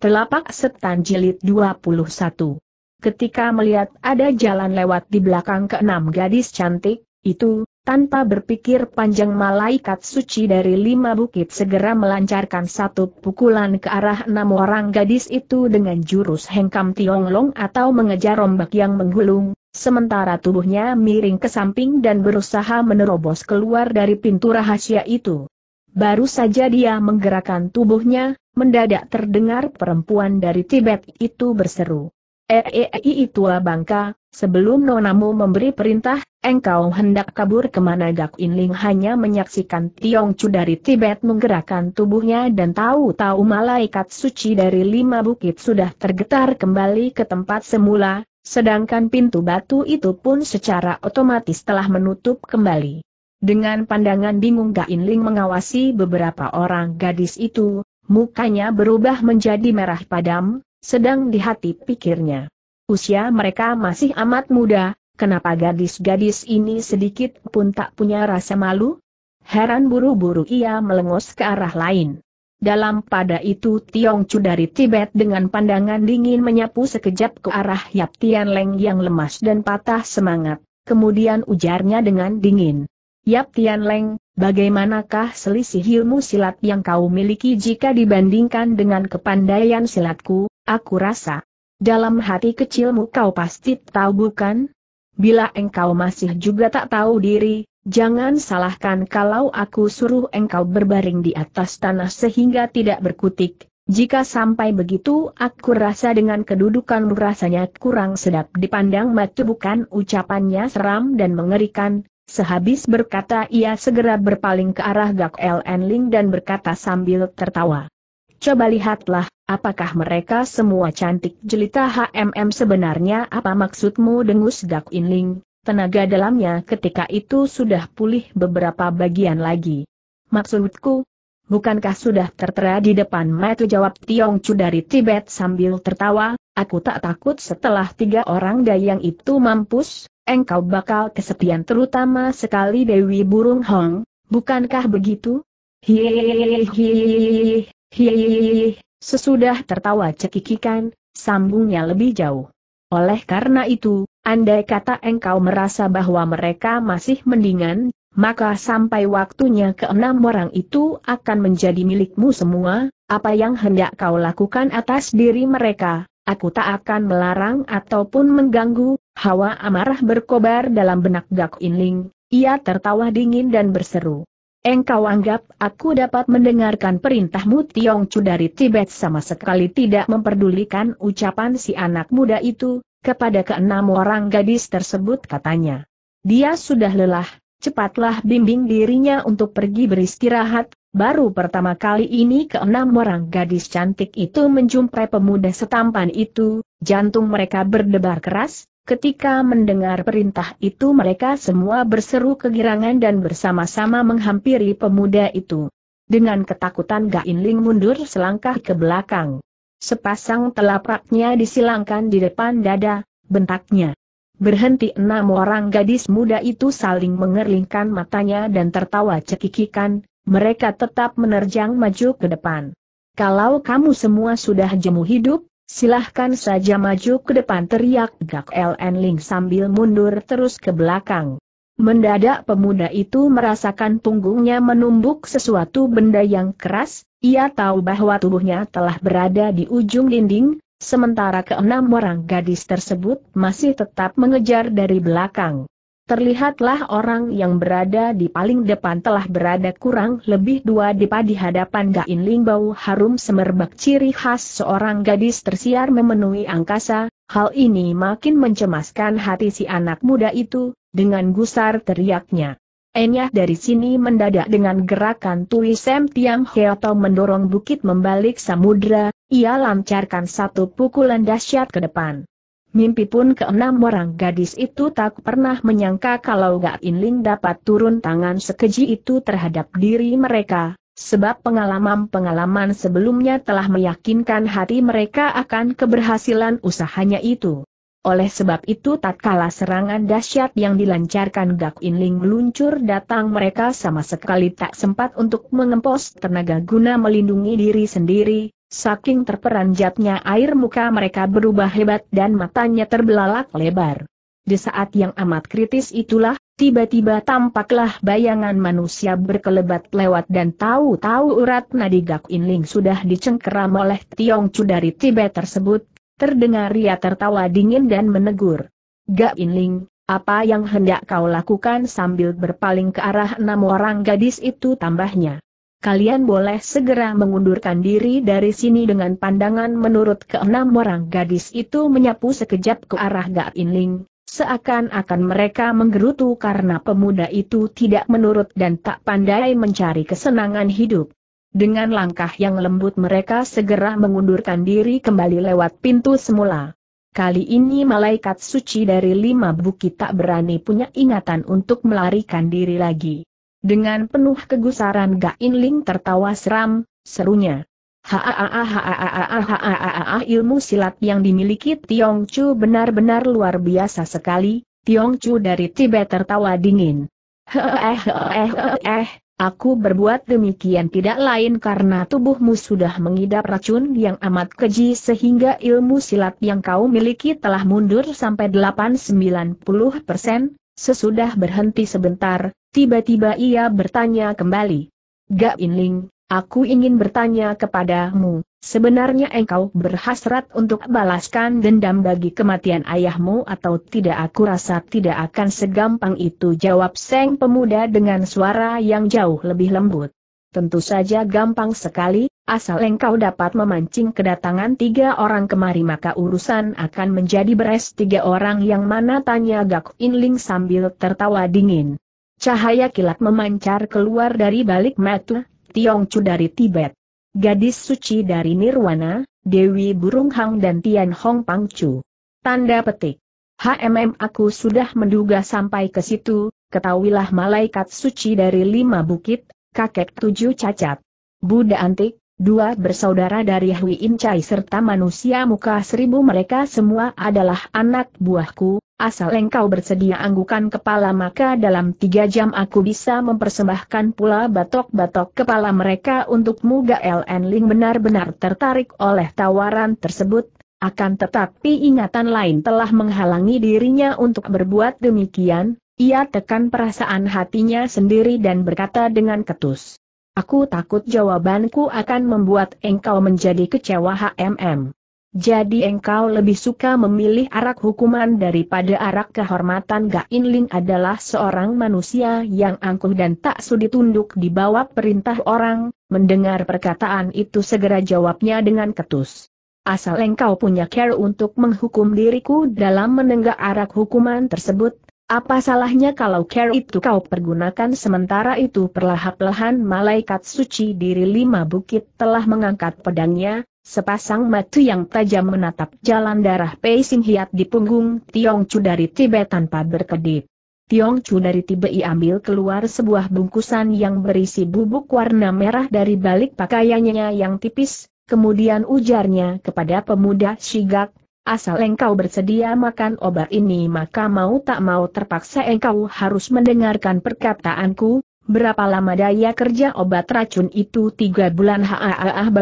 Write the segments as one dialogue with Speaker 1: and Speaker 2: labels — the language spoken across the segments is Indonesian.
Speaker 1: Telapak Setan Jilid 21 Ketika melihat ada jalan lewat di belakang keenam gadis cantik, itu, tanpa berpikir panjang malaikat suci dari lima bukit segera melancarkan satu pukulan ke arah enam orang gadis itu dengan jurus hengkam tionglong atau mengejar ombak yang menggulung, sementara tubuhnya miring ke samping dan berusaha menerobos keluar dari pintu rahasia itu. Baru saja dia menggerakkan tubuhnya, mendadak terdengar perempuan dari Tibet itu berseru. Eee tua bangka, sebelum nonamu memberi perintah, engkau hendak kabur ke mana Gak Inling hanya menyaksikan Tiong Chu dari Tibet menggerakkan tubuhnya dan tahu-tahu malaikat suci dari lima bukit sudah tergetar kembali ke tempat semula, sedangkan pintu batu itu pun secara otomatis telah menutup kembali. Dengan pandangan bingung Gak Inling mengawasi beberapa orang gadis itu, mukanya berubah menjadi merah padam, sedang di hati pikirnya. Usia mereka masih amat muda, kenapa gadis-gadis ini sedikit pun tak punya rasa malu? Heran buru-buru ia melengos ke arah lain. Dalam pada itu Tiong Chu dari Tibet dengan pandangan dingin menyapu sekejap ke arah Yap Tian Leng yang lemas dan patah semangat, kemudian ujarnya dengan dingin. Yap Tian Leng, bagaimanakah selisih ilmu silat yang kau miliki jika dibandingkan dengan kepandaian silatku, Aku rasa, dalam hati kecilmu kau pasti tahu bukan? Bila engkau masih juga tak tahu diri, jangan salahkan kalau aku suruh engkau berbaring di atas tanah sehingga tidak berkutik. Jika sampai begitu aku rasa dengan kedudukanmu rasanya kurang sedap dipandang mata bukan ucapannya seram dan mengerikan, Sehabis berkata ia segera berpaling ke arah Gak El Enling dan berkata sambil tertawa. Coba lihatlah, apakah mereka semua cantik jelita HMM sebenarnya? Apa maksudmu dengus Gak Inling, tenaga dalamnya ketika itu sudah pulih beberapa bagian lagi. Maksudku, bukankah sudah tertera di depan mata? Jawab Tiong Chu dari Tibet sambil tertawa, aku tak takut setelah tiga orang dayang itu mampus, engkau bakal kesepian terutama sekali Dewi Burung Hong, bukankah begitu? Hihihihi, Hihihi, sesudah tertawa cekikikan, sambungnya lebih jauh. Oleh karena itu, andai kata engkau merasa bahwa mereka masih mendingan, maka sampai waktunya keenam orang itu akan menjadi milikmu semua, apa yang hendak kau lakukan atas diri mereka, aku tak akan melarang ataupun mengganggu, hawa amarah berkobar dalam benak Gak Inling, ia tertawa dingin dan berseru. Engkau anggap aku dapat mendengarkan perintahmu Tiong Chu dari Tibet sama sekali tidak memperdulikan ucapan si anak muda itu, kepada keenam orang gadis tersebut katanya. Dia sudah lelah, cepatlah bimbing dirinya untuk pergi beristirahat, baru pertama kali ini keenam orang gadis cantik itu menjumpai pemuda setampan itu, jantung mereka berdebar keras, Ketika mendengar perintah itu mereka semua berseru kegirangan dan bersama-sama menghampiri pemuda itu. Dengan ketakutan Gain Ling mundur selangkah ke belakang. Sepasang telapaknya disilangkan di depan dada, bentaknya. Berhenti enam orang gadis muda itu saling mengerlingkan matanya dan tertawa cekikikan, mereka tetap menerjang maju ke depan. Kalau kamu semua sudah jemu hidup, Silahkan saja maju ke depan teriak Gak LN Ling sambil mundur terus ke belakang. Mendadak pemuda itu merasakan punggungnya menumbuk sesuatu benda yang keras, ia tahu bahwa tubuhnya telah berada di ujung dinding, sementara keenam orang gadis tersebut masih tetap mengejar dari belakang. Terlihatlah orang yang berada di paling depan telah berada kurang lebih dua dipa di hadapan Gain Ling bau harum semerbak ciri khas seorang gadis tersiar memenuhi angkasa, hal ini makin mencemaskan hati si anak muda itu, dengan gusar teriaknya. Enyah dari sini mendadak dengan gerakan Tui Sem Tiam Heoto mendorong bukit membalik samudra, ia lancarkan satu pukulan dahsyat ke depan. Mimpi pun keenam orang gadis itu tak pernah menyangka kalau Gak Inling dapat turun tangan sekeji itu terhadap diri mereka, sebab pengalaman-pengalaman sebelumnya telah meyakinkan hati mereka akan keberhasilan usahanya itu. Oleh sebab itu tak kalah serangan dahsyat yang dilancarkan Gak Inling meluncur datang mereka sama sekali tak sempat untuk mengempos tenaga guna melindungi diri sendiri, Saking terperanjatnya air muka mereka berubah hebat dan matanya terbelalak lebar. Di saat yang amat kritis itulah, tiba-tiba tampaklah bayangan manusia berkelebat lewat dan tahu-tahu urat nadi Gak Inling sudah dicengkeram oleh Tiong Chu dari Tibet tersebut, terdengar ia tertawa dingin dan menegur. Gak Inling, apa yang hendak kau lakukan sambil berpaling ke arah enam orang gadis itu tambahnya kalian boleh segera mengundurkan diri dari sini dengan pandangan menurut keenam orang gadis itu menyapu sekejap ke arah Gak Inling, seakan-akan mereka menggerutu karena pemuda itu tidak menurut dan tak pandai mencari kesenangan hidup. Dengan langkah yang lembut mereka segera mengundurkan diri kembali lewat pintu semula. Kali ini malaikat suci dari lima bukit tak berani punya ingatan untuk melarikan diri lagi. Dengan penuh kegusaran Gak Inling tertawa seram, serunya. Haa ilmu silat yang dimiliki Tiong Chu benar-benar luar biasa sekali, Tiong Chu dari Tibet tertawa dingin. Eh, aku berbuat demikian tidak lain karena tubuhmu sudah mengidap racun yang amat keji sehingga ilmu silat yang kau miliki telah mundur sampai 8-90 persen, Sesudah berhenti sebentar, tiba-tiba ia bertanya kembali. Gak Inling, aku ingin bertanya kepadamu, sebenarnya engkau berhasrat untuk balaskan dendam bagi kematian ayahmu atau tidak aku rasa tidak akan segampang itu jawab Seng pemuda dengan suara yang jauh lebih lembut. Tentu saja gampang sekali, asal engkau dapat memancing kedatangan tiga orang kemari maka urusan akan menjadi beres tiga orang yang mana tanya Gak Inling sambil tertawa dingin. Cahaya kilat memancar keluar dari balik mata, Tiong Chu dari Tibet. Gadis suci dari Nirwana, Dewi Burung Hang dan Tian Hong Pangcu. Tanda petik. HMM aku sudah menduga sampai ke situ, ketahuilah malaikat suci dari lima bukit, kakek tujuh cacat. Buddha antik, dua bersaudara dari Hui Incai serta manusia muka seribu mereka semua adalah anak buahku, asal engkau bersedia anggukan kepala maka dalam tiga jam aku bisa mempersembahkan pula batok-batok kepala mereka untukmu Gael Enling benar-benar tertarik oleh tawaran tersebut, akan tetapi ingatan lain telah menghalangi dirinya untuk berbuat demikian, ia tekan perasaan hatinya sendiri dan berkata dengan ketus. Aku takut jawabanku akan membuat engkau menjadi kecewa HMM. Jadi engkau lebih suka memilih arak hukuman daripada arak kehormatan. Gak Inling adalah seorang manusia yang angkuh dan tak sudi tunduk di bawah perintah orang, mendengar perkataan itu segera jawabnya dengan ketus. Asal engkau punya care untuk menghukum diriku dalam menenggak arak hukuman tersebut, apa salahnya kalau care itu kau pergunakan sementara itu? Perlahan-lahan malaikat suci diri lima bukit telah mengangkat pedangnya, sepasang mata yang tajam menatap jalan darah Pei Sing Hiat di punggung Tiong Chu dari Tibet tanpa berkedip. Tiong Chu dari Tibet ambil keluar sebuah bungkusan yang berisi bubuk warna merah dari balik pakaiannya yang tipis, kemudian ujarnya kepada pemuda Shigak, asal engkau bersedia makan obat ini maka mau tak mau terpaksa engkau harus mendengarkan perkataanku, berapa lama daya kerja obat racun itu tiga bulan ha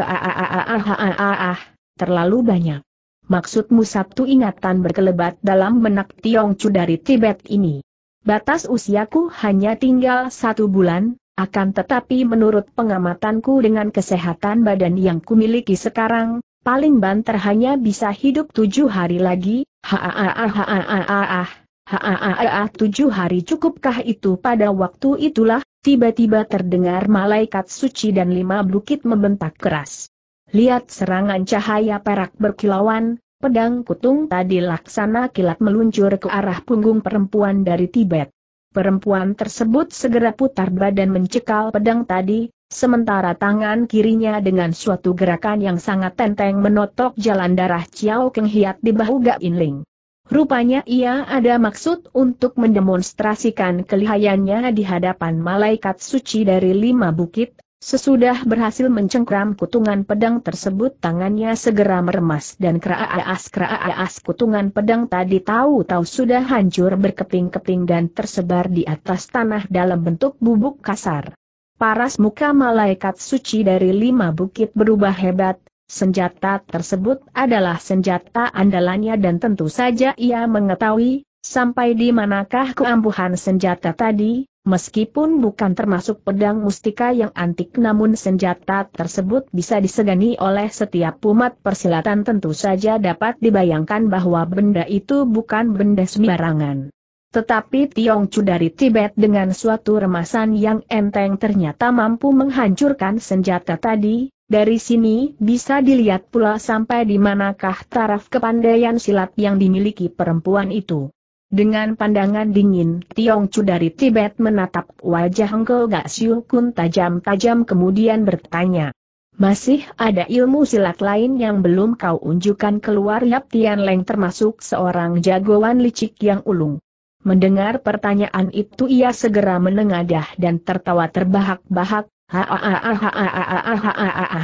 Speaker 1: terlalu banyak. Maksudmu satu ingatan berkelebat dalam benak Tiong Chu dari Tibet ini. Batas usiaku hanya tinggal satu bulan, akan tetapi menurut pengamatanku dengan kesehatan badan yang kumiliki sekarang, paling banter hanya bisa hidup tujuh hari lagi, ha tujuh hari cukupkah itu pada waktu itulah, tiba-tiba terdengar malaikat suci dan lima bukit membentak keras. Lihat serangan cahaya perak berkilauan, pedang kutung tadi laksana kilat meluncur ke arah punggung perempuan dari Tibet. Perempuan tersebut segera putar badan mencekal pedang tadi, Sementara tangan kirinya dengan suatu gerakan yang sangat tenteng menotok jalan darah Chiao Keng Hiat di bahu Gak Inling. Rupanya ia ada maksud untuk mendemonstrasikan kelihayannya di hadapan malaikat suci dari lima bukit, sesudah berhasil mencengkram kutungan pedang tersebut tangannya segera meremas dan keraas keraas kutungan pedang tadi tahu-tahu sudah hancur berkeping-keping dan tersebar di atas tanah dalam bentuk bubuk kasar. Paras muka malaikat suci dari lima bukit berubah hebat, senjata tersebut adalah senjata andalannya dan tentu saja ia mengetahui, sampai di manakah keampuhan senjata tadi, meskipun bukan termasuk pedang mustika yang antik namun senjata tersebut bisa disegani oleh setiap umat persilatan tentu saja dapat dibayangkan bahwa benda itu bukan benda sembarangan. Tetapi Tiong Chu dari Tibet dengan suatu remasan yang enteng ternyata mampu menghancurkan senjata tadi, dari sini bisa dilihat pula sampai di manakah taraf kepandaian silat yang dimiliki perempuan itu. Dengan pandangan dingin, Tiong Chu dari Tibet menatap wajah Engkel Gak Siu Kun tajam-tajam kemudian bertanya. Masih ada ilmu silat lain yang belum kau unjukkan keluar Yap Tian Leng termasuk seorang jagoan licik yang ulung. Mendengar pertanyaan itu ia segera menengadah dan tertawa terbahak-bahak,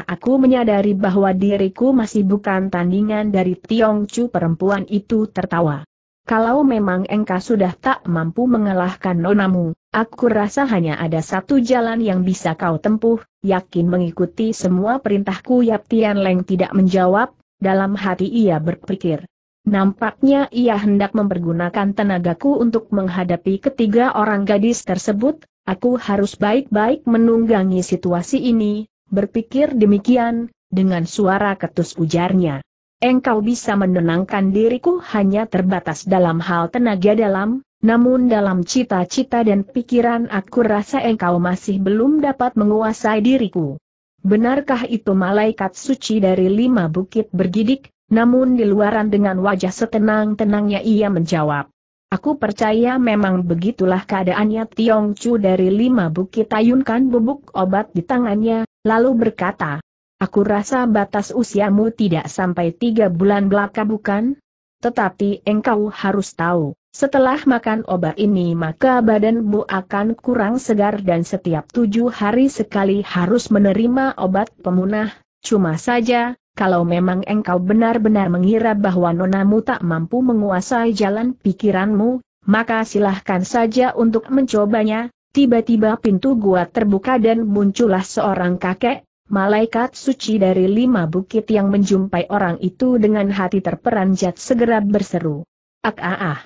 Speaker 1: Aku menyadari bahwa diriku masih bukan tandingan dari Tiong Chu perempuan itu tertawa. Kalau memang engkau sudah tak mampu mengalahkan nonamu, aku rasa hanya ada satu jalan yang bisa kau tempuh, yakin mengikuti semua perintahku Yap Tian Leng tidak menjawab, dalam hati ia berpikir. Nampaknya ia hendak mempergunakan tenagaku untuk menghadapi ketiga orang gadis tersebut, aku harus baik-baik menunggangi situasi ini, berpikir demikian, dengan suara ketus ujarnya. Engkau bisa menenangkan diriku hanya terbatas dalam hal tenaga dalam, namun dalam cita-cita dan pikiran aku rasa engkau masih belum dapat menguasai diriku. Benarkah itu malaikat suci dari lima bukit bergidik, namun di luaran dengan wajah setenang-tenangnya ia menjawab. Aku percaya memang begitulah keadaannya Tiong Chu dari lima bukit ayunkan bubuk obat di tangannya, lalu berkata, Aku rasa batas usiamu tidak sampai tiga bulan belaka bukan? Tetapi engkau harus tahu, setelah makan obat ini maka badanmu akan kurang segar dan setiap tujuh hari sekali harus menerima obat pemunah, cuma saja, kalau memang engkau benar-benar mengira bahwa nonamu tak mampu menguasai jalan pikiranmu, maka silahkan saja untuk mencobanya. Tiba-tiba pintu gua terbuka dan muncullah seorang kakek, malaikat suci dari lima bukit yang menjumpai orang itu dengan hati terperanjat segera berseru. Ak ah ah.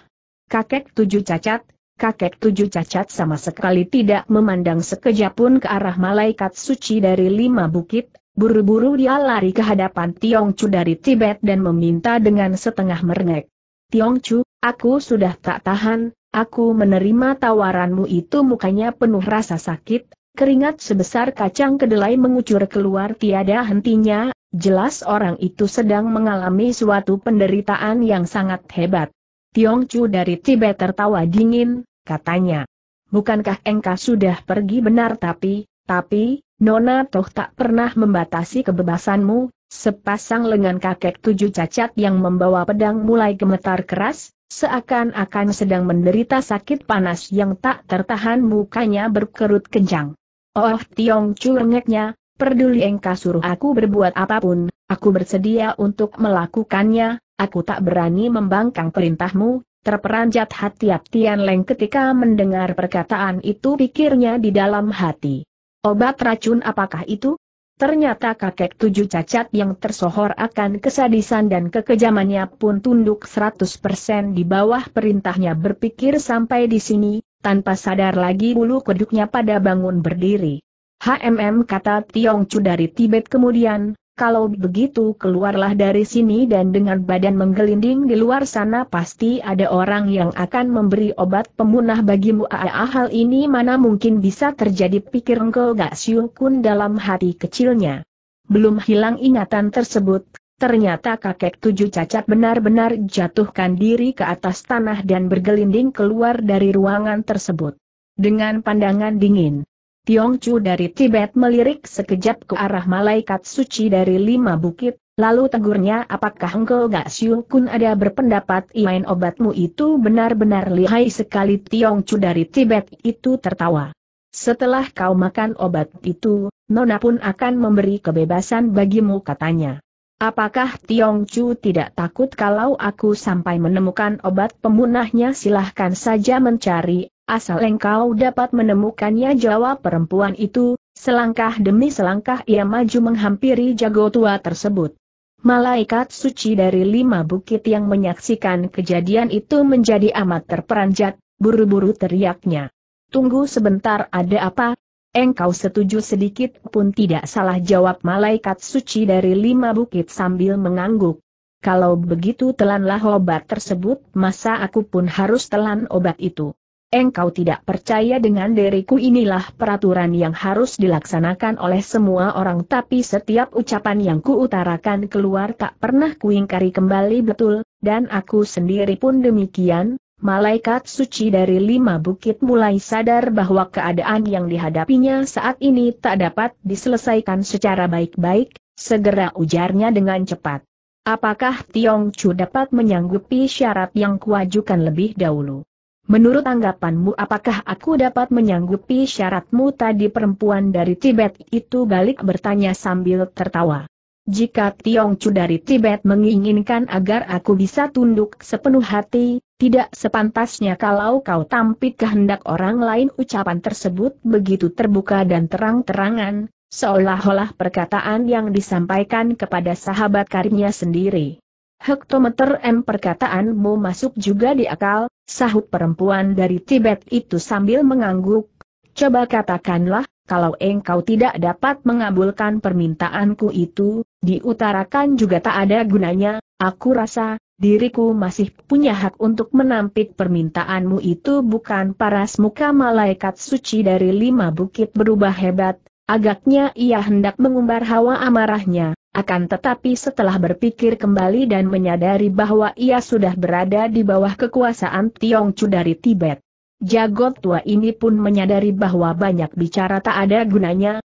Speaker 1: Kakek tujuh cacat, kakek tujuh cacat sama sekali tidak memandang sekejap pun ke arah malaikat suci dari lima bukit, Buru-buru dia lari ke hadapan Tiong Chu dari Tibet dan meminta dengan setengah merengek. Tiong Chu, aku sudah tak tahan, aku menerima tawaranmu itu mukanya penuh rasa sakit, keringat sebesar kacang kedelai mengucur keluar tiada hentinya, jelas orang itu sedang mengalami suatu penderitaan yang sangat hebat. Tiong Chu dari Tibet tertawa dingin, katanya. Bukankah engkau sudah pergi benar tapi, tapi, Nona toh tak pernah membatasi kebebasanmu, sepasang lengan kakek tujuh cacat yang membawa pedang mulai gemetar keras, seakan-akan sedang menderita sakit panas yang tak tertahan mukanya berkerut kencang. Oh Tiong Chu rengeknya, peduli engkau suruh aku berbuat apa pun, aku bersedia untuk melakukannya, aku tak berani membangkang perintahmu, terperanjat hati Tian Leng ketika mendengar perkataan itu pikirnya di dalam hati. Obat racun apakah itu? Ternyata kakek tujuh cacat yang tersohor akan kesadisan dan kekejamannya pun tunduk 100% di bawah perintahnya berpikir sampai di sini, tanpa sadar lagi bulu keduknya pada bangun berdiri. HMM kata Tiong Chu dari Tibet kemudian, kalau begitu keluarlah dari sini dan dengan badan menggelinding di luar sana pasti ada orang yang akan memberi obat pemunah bagimu. Aa hal ini mana mungkin bisa terjadi pikir engkau gak kun dalam hati kecilnya. Belum hilang ingatan tersebut, ternyata kakek tujuh cacat benar-benar jatuhkan diri ke atas tanah dan bergelinding keluar dari ruangan tersebut. Dengan pandangan dingin, Tiong Chu dari Tibet melirik sekejap ke arah malaikat suci dari lima bukit, lalu tegurnya apakah engkau gak siu kun ada berpendapat iain obatmu itu benar-benar lihai sekali Tiong Chu dari Tibet itu tertawa. Setelah kau makan obat itu, Nona pun akan memberi kebebasan bagimu katanya. Apakah Tiong Chu tidak takut kalau aku sampai menemukan obat pemunahnya silahkan saja mencari, Asal engkau dapat menemukannya jawab perempuan itu, Selangkah demi selangkah ia maju menghampiri jago tua tersebut. Malaikat suci dari lima bukit yang menyaksikan kejadian itu menjadi amat terperanjat, buru-buru teriaknya. Tunggu sebentar ada apa? Engkau setuju sedikit pun tidak salah jawab malaikat suci dari lima bukit sambil mengangguk. Kalau begitu telanlah obat tersebut, masa aku pun harus telan obat itu. Engkau tidak percaya dengan diriku inilah peraturan yang harus dilaksanakan oleh semua orang tapi setiap ucapan yang kuutarakan keluar tak pernah kuingkari kembali betul, dan aku sendiri pun demikian, Malaikat suci dari lima bukit mulai sadar bahwa keadaan yang dihadapinya saat ini tak dapat diselesaikan secara baik-baik, segera ujarnya dengan cepat. Apakah Tiong Chu dapat menyanggupi syarat yang kuajukan lebih dahulu? Menurut anggapanmu apakah aku dapat menyanggupi syaratmu tadi perempuan dari Tibet itu balik bertanya sambil tertawa. Jika Tiong Chu dari Tibet menginginkan agar aku bisa tunduk sepenuh hati, tidak sepantasnya kalau kau tampik kehendak orang lain ucapan tersebut begitu terbuka dan terang-terangan, Seolah-olah perkataan yang disampaikan kepada sahabat karibnya sendiri. Hektometer M perkataanmu masuk juga di akal, sahut perempuan dari Tibet itu sambil mengangguk. Coba katakanlah, kalau engkau tidak dapat mengabulkan permintaanku itu, diutarakan juga tak ada gunanya, aku rasa, diriku masih punya hak untuk menampik permintaanmu itu bukan paras muka malaikat suci dari lima bukit berubah hebat, Agaknya ia hendak mengumbar hawa amarahnya, akan tetapi setelah berpikir kembali dan menyadari bahwa ia sudah berada di bawah kekuasaan Tiong Chu dari Tibet. Jagot tua ini pun menyadari bahwa banyak bicara tak ada gunanya,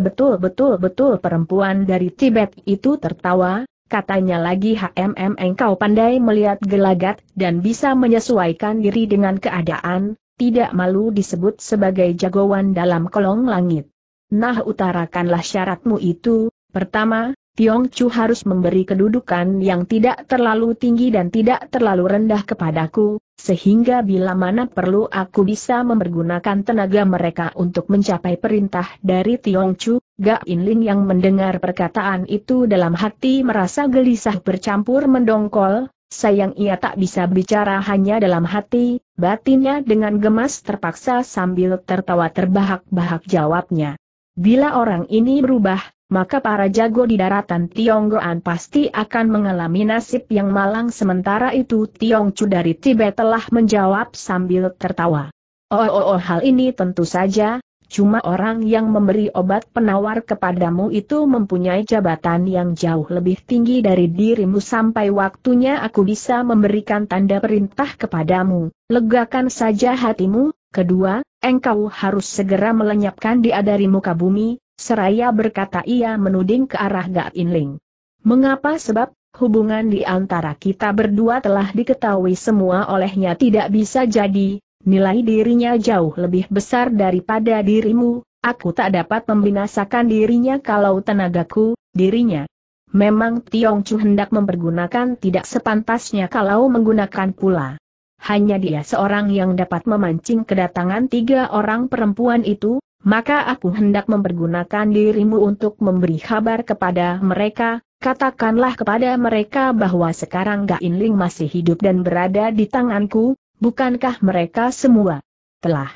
Speaker 1: betul betul betul perempuan dari Tibet itu tertawa, katanya lagi HMM engkau pandai melihat gelagat dan bisa menyesuaikan diri dengan keadaan, tidak malu disebut sebagai jagoan dalam kolong langit. Nah utarakanlah syaratmu itu, pertama, Tiong Chu harus memberi kedudukan yang tidak terlalu tinggi dan tidak terlalu rendah kepadaku, sehingga bila mana perlu aku bisa mempergunakan tenaga mereka untuk mencapai perintah dari Tiong Chu. Gak Inling yang mendengar perkataan itu dalam hati merasa gelisah bercampur mendongkol, sayang ia tak bisa bicara hanya dalam hati, batinnya dengan gemas terpaksa sambil tertawa terbahak-bahak jawabnya. Bila orang ini berubah, maka para jago di daratan Tionggoan pasti akan mengalami nasib yang malang. Sementara itu Tiong Chu dari Tibet telah menjawab sambil tertawa. Oh, oh, oh hal ini tentu saja, cuma orang yang memberi obat penawar kepadamu itu mempunyai jabatan yang jauh lebih tinggi dari dirimu. Sampai waktunya aku bisa memberikan tanda perintah kepadamu, legakan saja hatimu, kedua, engkau harus segera melenyapkan dia dari muka bumi, seraya berkata ia menuding ke arah Gak Inling. Mengapa sebab, hubungan di antara kita berdua telah diketahui semua olehnya tidak bisa jadi, nilai dirinya jauh lebih besar daripada dirimu, aku tak dapat membinasakan dirinya kalau tenagaku, dirinya. Memang Tiong Chu hendak mempergunakan tidak sepantasnya kalau menggunakan pula. Hanya dia seorang yang dapat memancing kedatangan tiga orang perempuan itu, maka aku hendak mempergunakan dirimu untuk memberi kabar kepada mereka, katakanlah kepada mereka bahwa sekarang Gak Inling masih hidup dan berada di tanganku, Bukankah mereka semua telah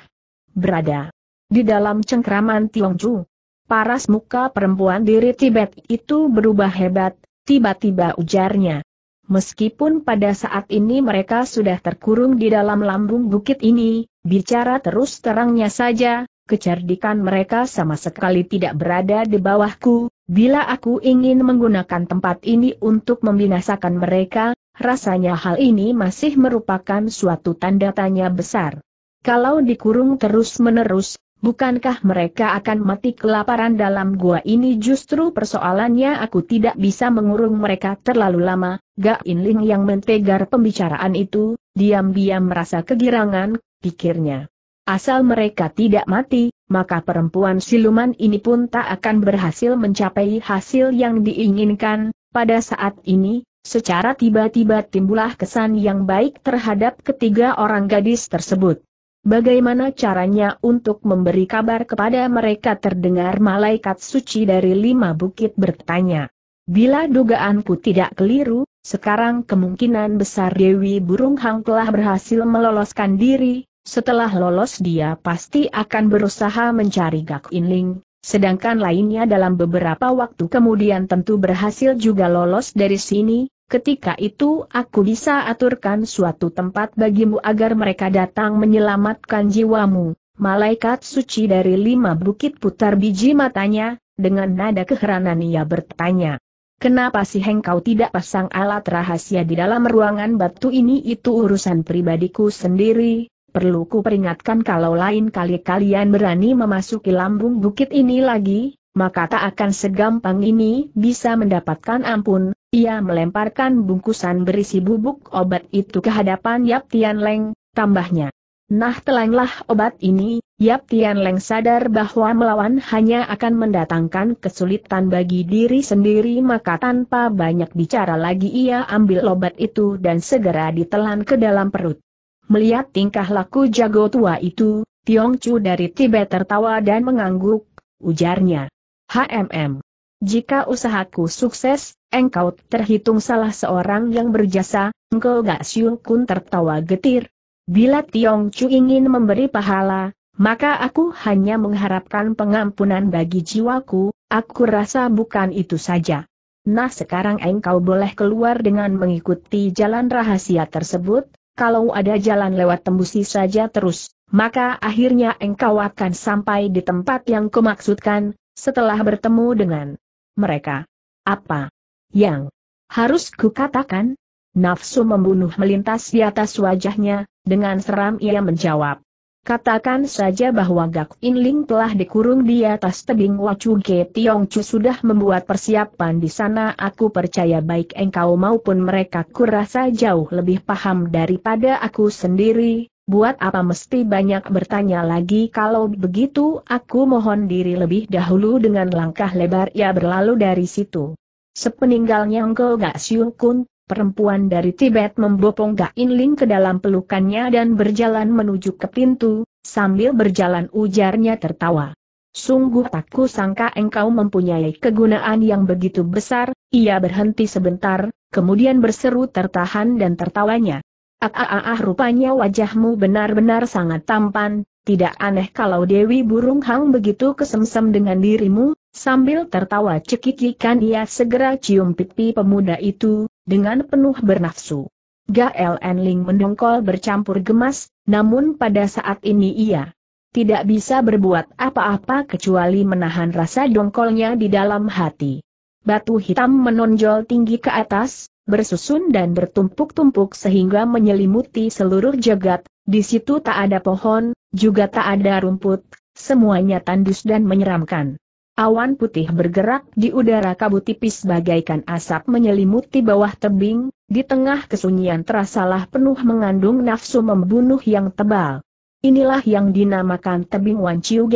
Speaker 1: berada di dalam cengkraman Tiongju? Paras muka perempuan diri Tibet itu berubah hebat, tiba-tiba ujarnya. Meskipun pada saat ini mereka sudah terkurung di dalam lambung bukit ini, bicara terus terangnya saja, kecerdikan mereka sama sekali tidak berada di bawahku, bila aku ingin menggunakan tempat ini untuk membinasakan mereka, Rasanya hal ini masih merupakan suatu tanda tanya besar. Kalau dikurung terus-menerus, bukankah mereka akan mati kelaparan dalam gua ini justru persoalannya aku tidak bisa mengurung mereka terlalu lama, Gak Inling yang mentegar pembicaraan itu, diam-diam merasa kegirangan, pikirnya. Asal mereka tidak mati, maka perempuan siluman ini pun tak akan berhasil mencapai hasil yang diinginkan, pada saat ini, Secara tiba-tiba timbullah kesan yang baik terhadap ketiga orang gadis tersebut. Bagaimana caranya untuk memberi kabar kepada mereka? Terdengar malaikat suci dari lima bukit bertanya. Bila dugaanku tidak keliru, sekarang kemungkinan besar Dewi Burung Hang telah berhasil meloloskan diri, setelah lolos dia pasti akan berusaha mencari Gak Inling, sedangkan lainnya dalam beberapa waktu kemudian tentu berhasil juga lolos dari sini, Ketika itu aku bisa aturkan suatu tempat bagimu agar mereka datang menyelamatkan jiwamu. Malaikat suci dari lima bukit putar biji matanya, dengan nada keheranan ia bertanya. Kenapa sih engkau tidak pasang alat rahasia di dalam ruangan batu ini itu urusan pribadiku sendiri, perlu ku peringatkan kalau lain kali kalian berani memasuki lambung bukit ini lagi, maka tak akan segampang ini bisa mendapatkan ampun. Ia melemparkan bungkusan berisi bubuk obat itu ke hadapan Yap Tian Leng, tambahnya. Nah telanglah obat ini, Yap Tian Leng sadar bahwa melawan hanya akan mendatangkan kesulitan bagi diri sendiri maka tanpa banyak bicara lagi ia ambil obat itu dan segera ditelan ke dalam perut. Melihat tingkah laku jago tua itu, Tiong Chu dari Tibet tertawa dan mengangguk, ujarnya. HMM. Jika usahaku sukses, engkau terhitung salah seorang yang berjasa, engkau gak Siu Kun tertawa getir. Bila Tiong Chu ingin memberi pahala, maka aku hanya mengharapkan pengampunan bagi jiwaku, aku rasa bukan itu saja. Nah sekarang engkau boleh keluar dengan mengikuti jalan rahasia tersebut, kalau ada jalan lewat tembusi saja terus, maka akhirnya engkau akan sampai di tempat yang kumaksudkan, setelah bertemu dengan mereka. Apa yang harus kukatakan? Nafsu membunuh melintas di atas wajahnya, dengan seram ia menjawab. Katakan saja bahwa Gak Inling telah dikurung di atas tebing Wacu Ge Tiong Chu sudah membuat persiapan di sana aku percaya baik engkau maupun mereka kurasa jauh lebih paham daripada aku sendiri, Buat apa mesti banyak bertanya lagi kalau begitu aku mohon diri lebih dahulu dengan langkah lebar ia berlalu dari situ. Sepeninggalnya Engkau Gak Siu Kun, perempuan dari Tibet membopong Gak Inling ke dalam pelukannya dan berjalan menuju ke pintu, sambil berjalan ujarnya tertawa. Sungguh tak sangka engkau mempunyai kegunaan yang begitu besar, ia berhenti sebentar, kemudian berseru tertahan dan tertawanya. Ah rupanya wajahmu benar-benar sangat tampan, tidak aneh kalau Dewi Burung Hang begitu kesemsem dengan dirimu, sambil tertawa cekikikan ia segera cium pipi pemuda itu, dengan penuh bernafsu. Gael Enling mendongkol bercampur gemas, namun pada saat ini ia tidak bisa berbuat apa-apa kecuali menahan rasa dongkolnya di dalam hati. Batu hitam menonjol tinggi ke atas, bersusun dan bertumpuk-tumpuk sehingga menyelimuti seluruh jagat, di situ tak ada pohon, juga tak ada rumput, semuanya tandus dan menyeramkan. Awan putih bergerak di udara kabut tipis bagaikan asap menyelimuti bawah tebing, di tengah kesunyian terasalah penuh mengandung nafsu membunuh yang tebal. Inilah yang dinamakan tebing Wan Chiu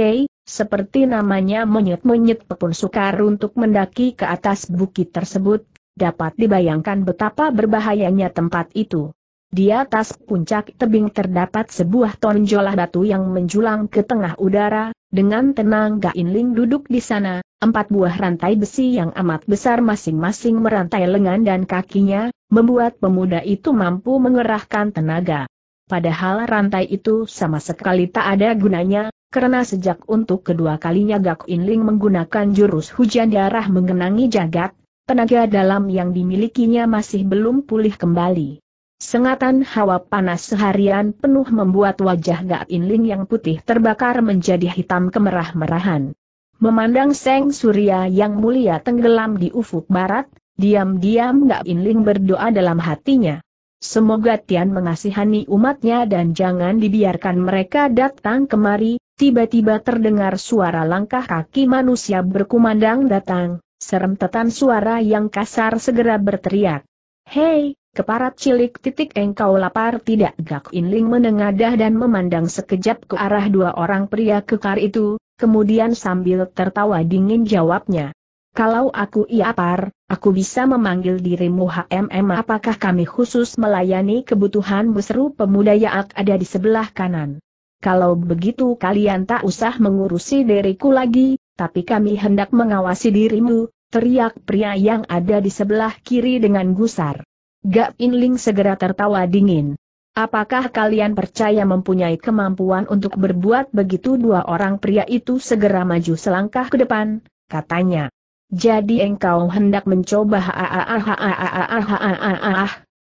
Speaker 1: seperti namanya monyet-monyet pun sukar untuk mendaki ke atas bukit tersebut, dapat dibayangkan betapa berbahayanya tempat itu. Di atas puncak tebing terdapat sebuah tonjolah batu yang menjulang ke tengah udara, dengan tenang Gain Ling duduk di sana, empat buah rantai besi yang amat besar masing-masing merantai lengan dan kakinya, membuat pemuda itu mampu mengerahkan tenaga. Padahal rantai itu sama sekali tak ada gunanya, karena sejak untuk kedua kalinya Gak Inling menggunakan jurus hujan darah mengenangi jagat, tenaga dalam yang dimilikinya masih belum pulih kembali. Sengatan hawa panas seharian penuh membuat wajah Gak Inling yang putih terbakar menjadi hitam kemerah-merahan. Memandang Seng Surya yang mulia tenggelam di ufuk barat, diam-diam Gak Inling berdoa dalam hatinya. Semoga Tian mengasihani umatnya dan jangan dibiarkan mereka datang kemari, tiba-tiba terdengar suara langkah kaki manusia berkumandang datang, Seremtetan suara yang kasar segera berteriak. Hei, keparat cilik titik engkau lapar tidak Gak Inling menengadah dan memandang sekejap ke arah dua orang pria kekar itu, kemudian sambil tertawa dingin jawabnya. Kalau aku iapar, aku bisa memanggil dirimu HMM apakah kami khusus melayani kebutuhan seru pemuda yang ada di sebelah kanan. kalau begitu kalian tak usah mengurusi diriku lagi, tapi kami hendak mengawasi dirimu, teriak pria yang ada di sebelah kiri dengan gusar. Gak Inling segera tertawa dingin. Apakah kalian percaya mempunyai kemampuan untuk berbuat begitu dua orang pria itu segera maju selangkah ke depan, katanya. Jadi engkau hendak mencoba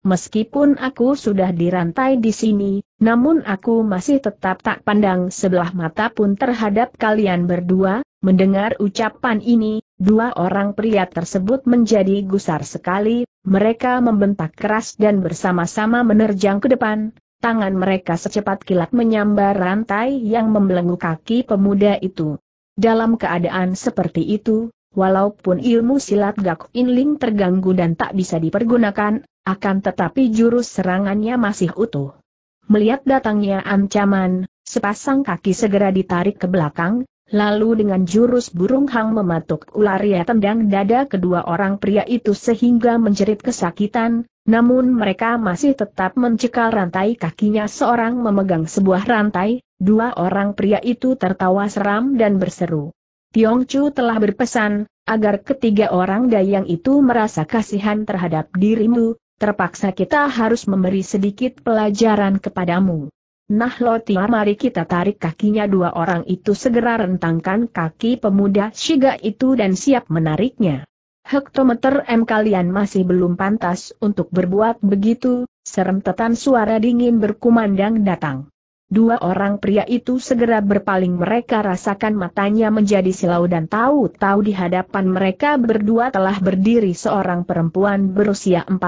Speaker 1: meskipun aku sudah dirantai di sini, namun aku masih tetap tak pandang sebelah mata pun terhadap kalian berdua, mendengar ucapan ini, Dua orang pria tersebut menjadi gusar sekali, mereka membentak keras dan bersama-sama menerjang ke depan, tangan mereka secepat kilat menyambar rantai yang membelenggu kaki pemuda itu. Dalam keadaan seperti itu, walaupun ilmu silat Gak Inling terganggu dan tak bisa dipergunakan, akan tetapi jurus serangannya masih utuh. Melihat datangnya ancaman, sepasang kaki segera ditarik ke belakang, Lalu dengan jurus burung hang mematuk ular ia tendang dada kedua orang pria itu sehingga menjerit kesakitan, namun mereka masih tetap mencekal rantai kakinya seorang memegang sebuah rantai, dua orang pria itu tertawa seram dan berseru. Tiong Chu telah berpesan, agar ketiga orang dayang itu merasa kasihan terhadap dirimu, terpaksa kita harus memberi sedikit pelajaran kepadamu. Nah Lotia mari kita tarik kakinya dua orang itu segera rentangkan kaki pemuda Shiga itu dan siap menariknya. Hektometer M kalian masih belum pantas untuk berbuat begitu, seremtetan suara dingin berkumandang datang. Dua orang pria itu segera berpaling mereka rasakan matanya menjadi silau dan tahu-tahu di hadapan mereka berdua telah berdiri seorang perempuan berusia 40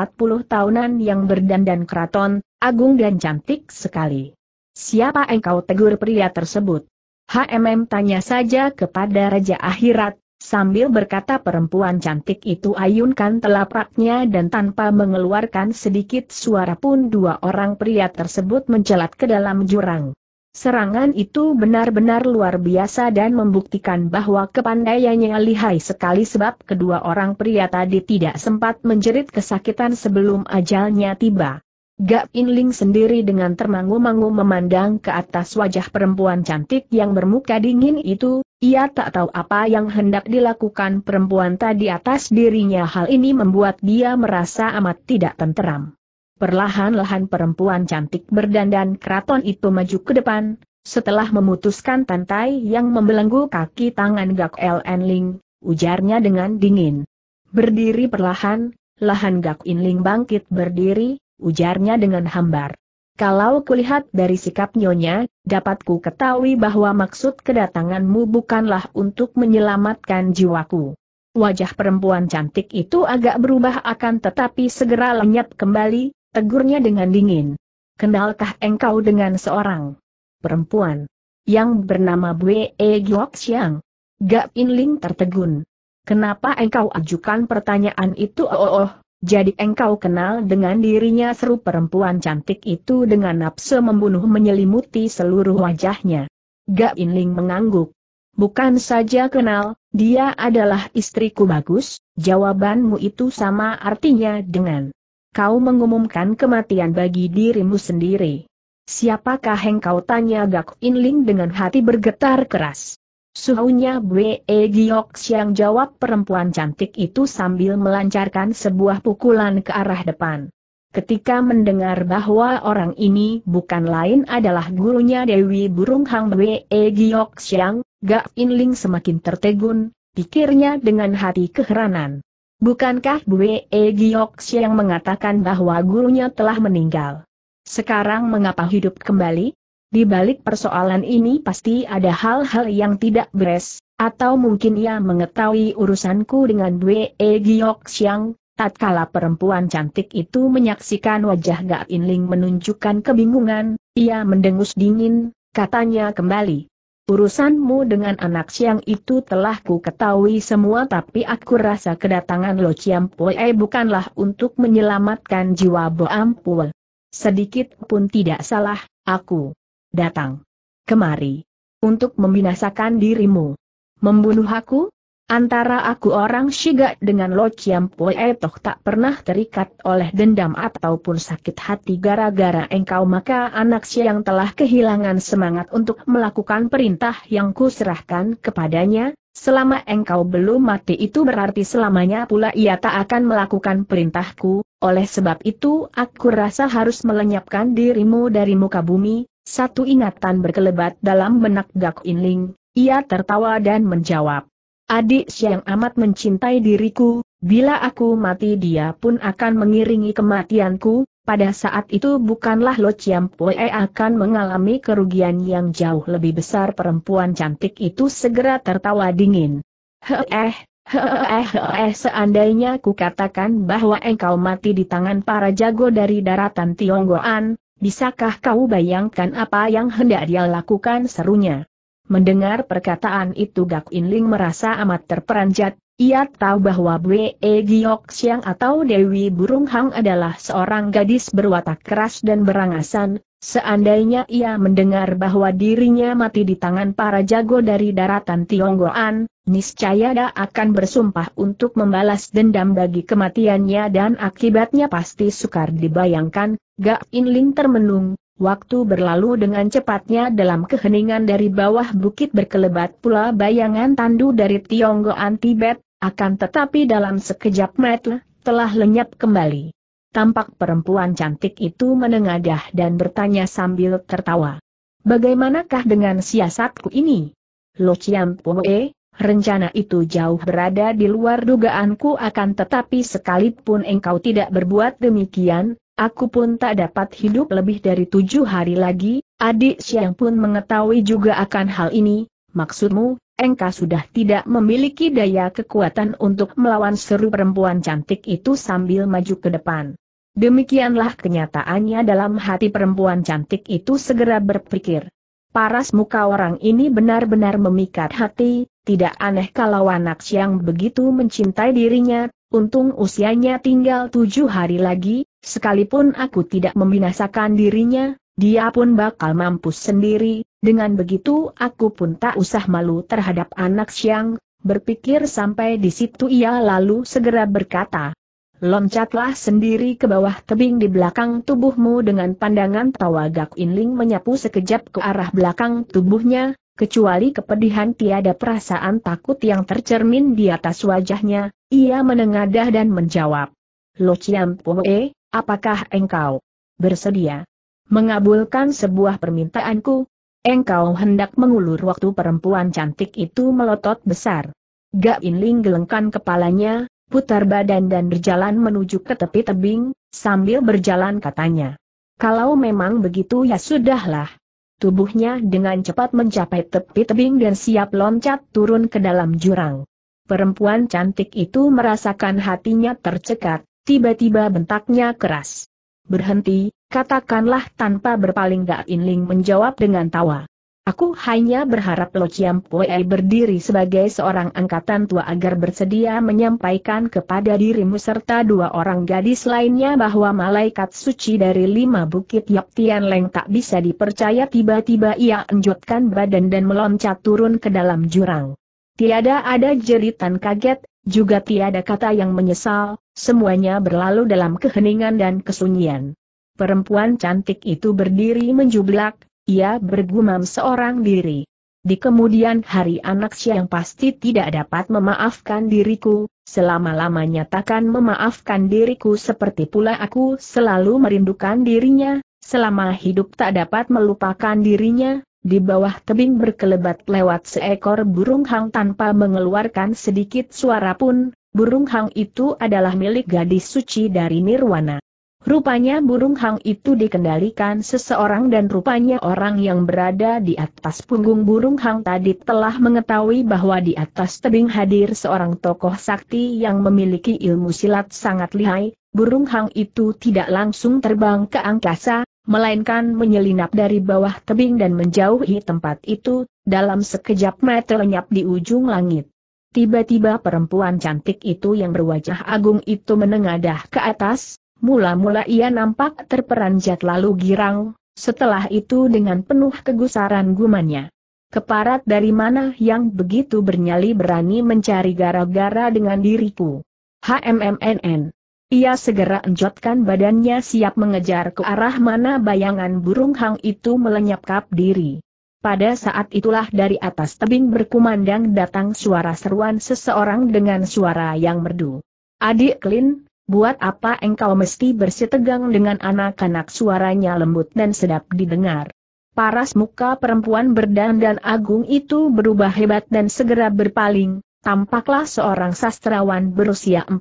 Speaker 1: tahunan yang berdandan keraton, agung dan cantik sekali. Siapa engkau tegur pria tersebut? HMM tanya saja kepada Raja Akhirat, sambil berkata perempuan cantik itu ayunkan telapaknya dan tanpa mengeluarkan sedikit suara pun dua orang pria tersebut mencelat ke dalam jurang. Serangan itu benar-benar luar biasa dan membuktikan bahwa kepandaiannya lihai sekali sebab kedua orang pria tadi tidak sempat menjerit kesakitan sebelum ajalnya tiba. Gak Inling sendiri dengan termangu-mangu memandang ke atas wajah perempuan cantik yang bermuka dingin itu, ia tak tahu apa yang hendak dilakukan perempuan tadi atas dirinya hal ini membuat dia merasa amat tidak tenteram. Perlahan-lahan perempuan cantik berdandan keraton itu maju ke depan, setelah memutuskan tantai yang membelenggu kaki tangan Gak Enling, ujarnya dengan dingin. Berdiri perlahan, lahan Gak Inling bangkit berdiri, ujarnya dengan hambar. Kalau kulihat dari sikap nyonya, dapat ku ketahui bahwa maksud kedatanganmu bukanlah untuk menyelamatkan jiwaku. Wajah perempuan cantik itu agak berubah akan tetapi segera lenyap kembali, tegurnya dengan dingin. Kenalkah engkau dengan seorang perempuan yang bernama Bue E Giok Siang? Gak Inling tertegun. Kenapa engkau ajukan pertanyaan itu? Oh, oh, oh jadi engkau kenal dengan dirinya seru perempuan cantik itu dengan nafsu membunuh menyelimuti seluruh wajahnya. Gak Inling mengangguk. Bukan saja kenal, dia adalah istriku bagus, jawabanmu itu sama artinya dengan kau mengumumkan kematian bagi dirimu sendiri. Siapakah engkau tanya Gak Inling dengan hati bergetar keras. Suhunya Bwe Giok Siang jawab perempuan cantik itu sambil melancarkan sebuah pukulan ke arah depan. Ketika mendengar bahwa orang ini bukan lain adalah gurunya Dewi Burung Hang Bwe Giok Siang, Gak Inling semakin tertegun, pikirnya dengan hati keheranan. Bukankah Bwe Giok Siang mengatakan bahwa gurunya telah meninggal? Sekarang mengapa hidup kembali? Di balik persoalan ini pasti ada hal-hal yang tidak beres, atau mungkin ia mengetahui urusanku dengan Bwe E Giok Siang, tatkala perempuan cantik itu menyaksikan wajah Gak Inling menunjukkan kebingungan, ia mendengus dingin, katanya kembali. Urusanmu dengan anak siang itu telah ku ketahui semua tapi aku rasa kedatangan Lo Chiampue bukanlah untuk menyelamatkan jiwa Bo Ampue. Sedikit pun tidak salah, aku datang kemari untuk membinasakan dirimu. Membunuh aku? Antara aku orang Shiga dengan Lo Chiam Pue toh tak pernah terikat oleh dendam ataupun sakit hati gara-gara engkau maka anak yang telah kehilangan semangat untuk melakukan perintah yang kuserahkan kepadanya, selama engkau belum mati itu berarti selamanya pula ia tak akan melakukan perintahku, oleh sebab itu aku rasa harus melenyapkan dirimu dari muka bumi, satu ingatan berkelebat dalam benak Gak Inling, ia tertawa dan menjawab adik yang amat mencintai diriku, bila aku mati dia pun akan mengiringi kematianku, pada saat itu bukanlah Lo Chiam Pue akan mengalami kerugian yang jauh lebih besar. Perempuan cantik itu segera tertawa dingin. Heeh, heeh, heeh, seandainya ku katakan bahwa engkau mati di tangan para jago dari daratan Tionggoan, bisakah kau bayangkan apa yang hendak dia lakukan? Serunya? Mendengar perkataan itu Gak Inling merasa amat terperanjat, ia tahu bahwa Bwe Giok Siang atau Dewi Burung Hang adalah seorang gadis berwatak keras dan berangasan, seandainya ia mendengar bahwa dirinya mati di tangan para jago dari daratan Tionggoan, niscaya dia akan bersumpah untuk membalas dendam bagi kematiannya dan akibatnya pasti sukar dibayangkan, Gak Inling termenung, Waktu berlalu dengan cepatnya dalam keheningan dari bawah bukit berkelebat pula bayangan tandu dari Tionggoan Tibet, akan tetapi dalam sekejap mata, telah lenyap kembali. Tampak perempuan cantik itu menengadah dan bertanya sambil tertawa. Bagaimanakah dengan siasatku ini? Lo Chiam Poe, rencana itu jauh berada di luar dugaanku akan tetapi sekalipun engkau tidak berbuat demikian, Aku pun tak dapat hidup lebih dari tujuh hari lagi, adik Siang pun mengetahui juga akan hal ini, maksudmu, engkau sudah tidak memiliki daya kekuatan untuk melawan seru perempuan cantik itu sambil maju ke depan. Demikianlah kenyataannya dalam hati perempuan cantik itu segera berpikir. Paras muka orang ini benar-benar memikat hati, tidak aneh kalau anak siang begitu mencintai dirinya, untung usianya tinggal tujuh hari lagi, Sekalipun aku tidak membinasakan dirinya, dia pun bakal mampus sendiri, dengan begitu aku pun tak usah malu terhadap anak siang, berpikir sampai di situ ia lalu segera berkata, Loncatlah sendiri ke bawah tebing di belakang tubuhmu dengan pandangan tawa Gak Inling menyapu sekejap ke arah belakang tubuhnya, kecuali kepedihan tiada perasaan takut yang tercermin di atas wajahnya, ia menengadah dan menjawab. Lo Chiam Poe, apakah engkau bersedia mengabulkan sebuah permintaanku? Engkau hendak mengulur waktu perempuan cantik itu melotot besar. Gak Inling gelengkan kepalanya, putar badan dan berjalan menuju ke tepi tebing, sambil berjalan katanya. Kalau memang begitu ya sudahlah. Tubuhnya dengan cepat mencapai tepi tebing dan siap loncat turun ke dalam jurang. Perempuan cantik itu merasakan hatinya tercekat, Tiba-tiba bentaknya keras. Berhenti, katakanlah tanpa berpaling Gak Inling menjawab dengan tawa. Aku hanya berharap Lo Chiam berdiri sebagai seorang angkatan tua agar bersedia menyampaikan kepada dirimu serta dua orang gadis lainnya bahwa malaikat suci dari lima bukit Yok Tian Leng tak bisa dipercaya tiba-tiba ia enjotkan badan dan meloncat turun ke dalam jurang. Tiada ada jeritan kaget, juga tiada kata yang menyesal, semuanya berlalu dalam keheningan dan kesunyian. Perempuan cantik itu berdiri menjublak, ia bergumam seorang diri. Di kemudian hari anak siang pasti tidak dapat memaafkan diriku, selama-lamanya takkan memaafkan diriku seperti pula aku selalu merindukan dirinya, selama hidup tak dapat melupakan dirinya, di bawah tebing berkelebat lewat seekor burung hang tanpa mengeluarkan sedikit suara pun, burung hang itu adalah milik gadis suci dari Nirwana. Rupanya burung hang itu dikendalikan seseorang dan rupanya orang yang berada di atas punggung burung hang tadi telah mengetahui bahwa di atas tebing hadir seorang tokoh sakti yang memiliki ilmu silat sangat lihai, burung hang itu tidak langsung terbang ke angkasa, melainkan menyelinap dari bawah tebing dan menjauhi tempat itu, dalam sekejap mata lenyap di ujung langit. Tiba-tiba perempuan cantik itu yang berwajah agung itu menengadah ke atas, mula-mula ia nampak terperanjat lalu girang, setelah itu dengan penuh kegusaran gumannya. keparat dari mana yang begitu bernyali berani mencari gara-gara dengan diriku. HMMNN. Ia segera enjotkan badannya siap mengejar ke arah mana bayangan burung hang itu melenyapkap diri. Pada saat itulah dari atas tebing berkumandang datang suara seruan seseorang dengan suara yang merdu. Adik Klin, buat apa engkau mesti bersitegang dengan anak-anak suaranya lembut dan sedap didengar. Paras muka perempuan berdandan agung itu berubah hebat dan segera berpaling, Tampaklah seorang sastrawan berusia 40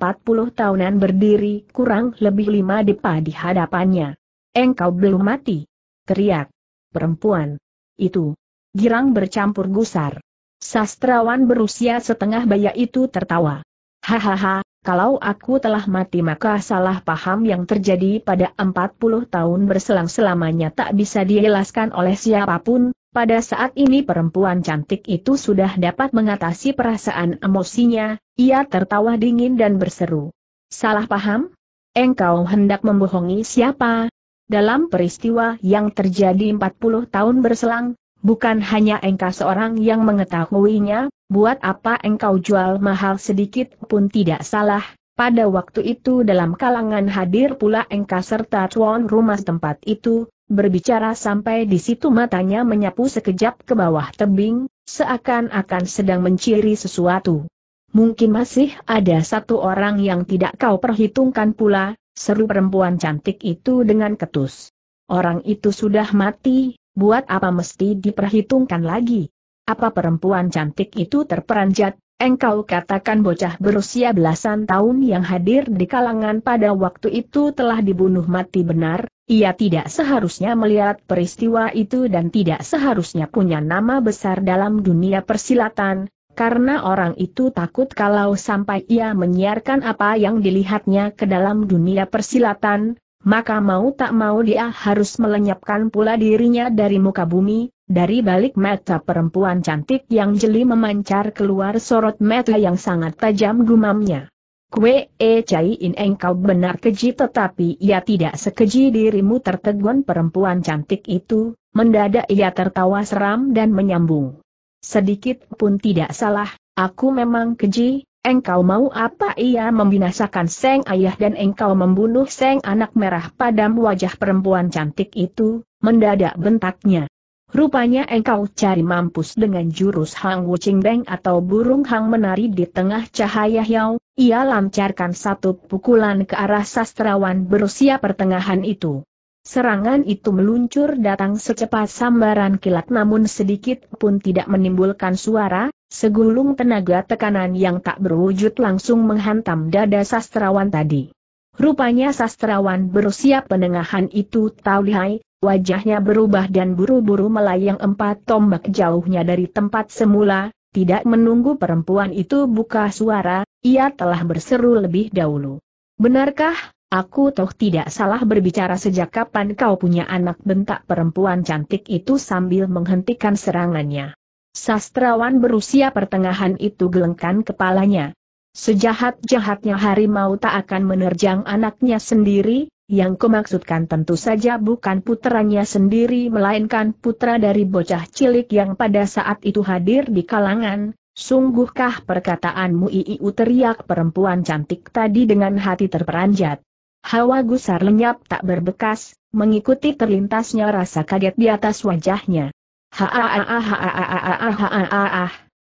Speaker 1: tahunan berdiri kurang lebih lima depa di hadapannya. Engkau belum mati. Teriak. Perempuan. Itu. Girang bercampur gusar. Sastrawan berusia setengah baya itu tertawa. Hahaha, kalau aku telah mati maka salah paham yang terjadi pada 40 tahun berselang selamanya tak bisa dijelaskan oleh siapa pun, pada saat ini perempuan cantik itu sudah dapat mengatasi perasaan emosinya, ia tertawa dingin dan berseru. Salah paham? Engkau hendak membohongi siapa? Dalam peristiwa yang terjadi 40 tahun berselang, bukan hanya engkau seorang yang mengetahuinya, buat apa engkau jual mahal sedikit pun tidak salah, pada waktu itu dalam kalangan hadir pula engkau serta tuan rumah tempat itu, berbicara sampai di situ matanya menyapu sekejap ke bawah tebing, seakan-akan sedang menciri sesuatu. Mungkin masih ada satu orang yang tidak kau perhitungkan pula, seru perempuan cantik itu dengan ketus. Orang itu sudah mati, buat apa mesti diperhitungkan lagi? Apa perempuan cantik itu terperanjat, engkau katakan bocah berusia belasan tahun yang hadir di kalangan pada waktu itu telah dibunuh mati benar, ia tidak seharusnya melihat peristiwa itu dan tidak seharusnya punya nama besar dalam dunia persilatan, karena orang itu takut kalau sampai ia menyiarkan apa yang dilihatnya ke dalam dunia persilatan, maka mau tak mau dia harus melenyapkan pula dirinya dari muka bumi, dari balik mata perempuan cantik yang jeli memancar keluar sorot mata yang sangat tajam gumamnya. Kue e cai in engkau benar keji tetapi ia tidak sekeji dirimu tertegun perempuan cantik itu, mendadak ia tertawa seram dan menyambung. Sedikit pun tidak salah, aku memang keji, engkau mau apa ia membinasakan seng ayah dan engkau membunuh seng anak merah padam wajah perempuan cantik itu, mendadak bentaknya. Rupanya engkau cari mampus dengan jurus Hang Wuching Beng atau burung Hang menari di tengah cahaya hiau, ia lancarkan satu pukulan ke arah sastrawan berusia pertengahan itu. Serangan itu meluncur datang secepat sambaran kilat namun sedikit pun tidak menimbulkan suara, segulung tenaga tekanan yang tak berwujud langsung menghantam dada sastrawan tadi. Rupanya sastrawan berusia penengahan itu tahu lihai, wajahnya berubah dan buru-buru melayang empat tombak jauhnya dari tempat semula, tidak menunggu perempuan itu buka suara, ia telah berseru lebih dahulu. Benarkah, aku toh tidak salah berbicara sejak kapan kau punya anak bentak perempuan cantik itu sambil menghentikan serangannya. Sastrawan berusia pertengahan itu gelengkan kepalanya. Sejahat-jahatnya harimau tak akan menerjang anaknya sendiri, yang kumaksudkan tentu saja bukan putranya sendiri melainkan putra dari bocah cilik yang pada saat itu hadir di kalangan, sungguhkah perkataanmu Iiu teriak perempuan cantik tadi dengan hati terperanjat. Hawa gusar lenyap tak berbekas, mengikuti terlintasnya rasa kaget di atas wajahnya. Ha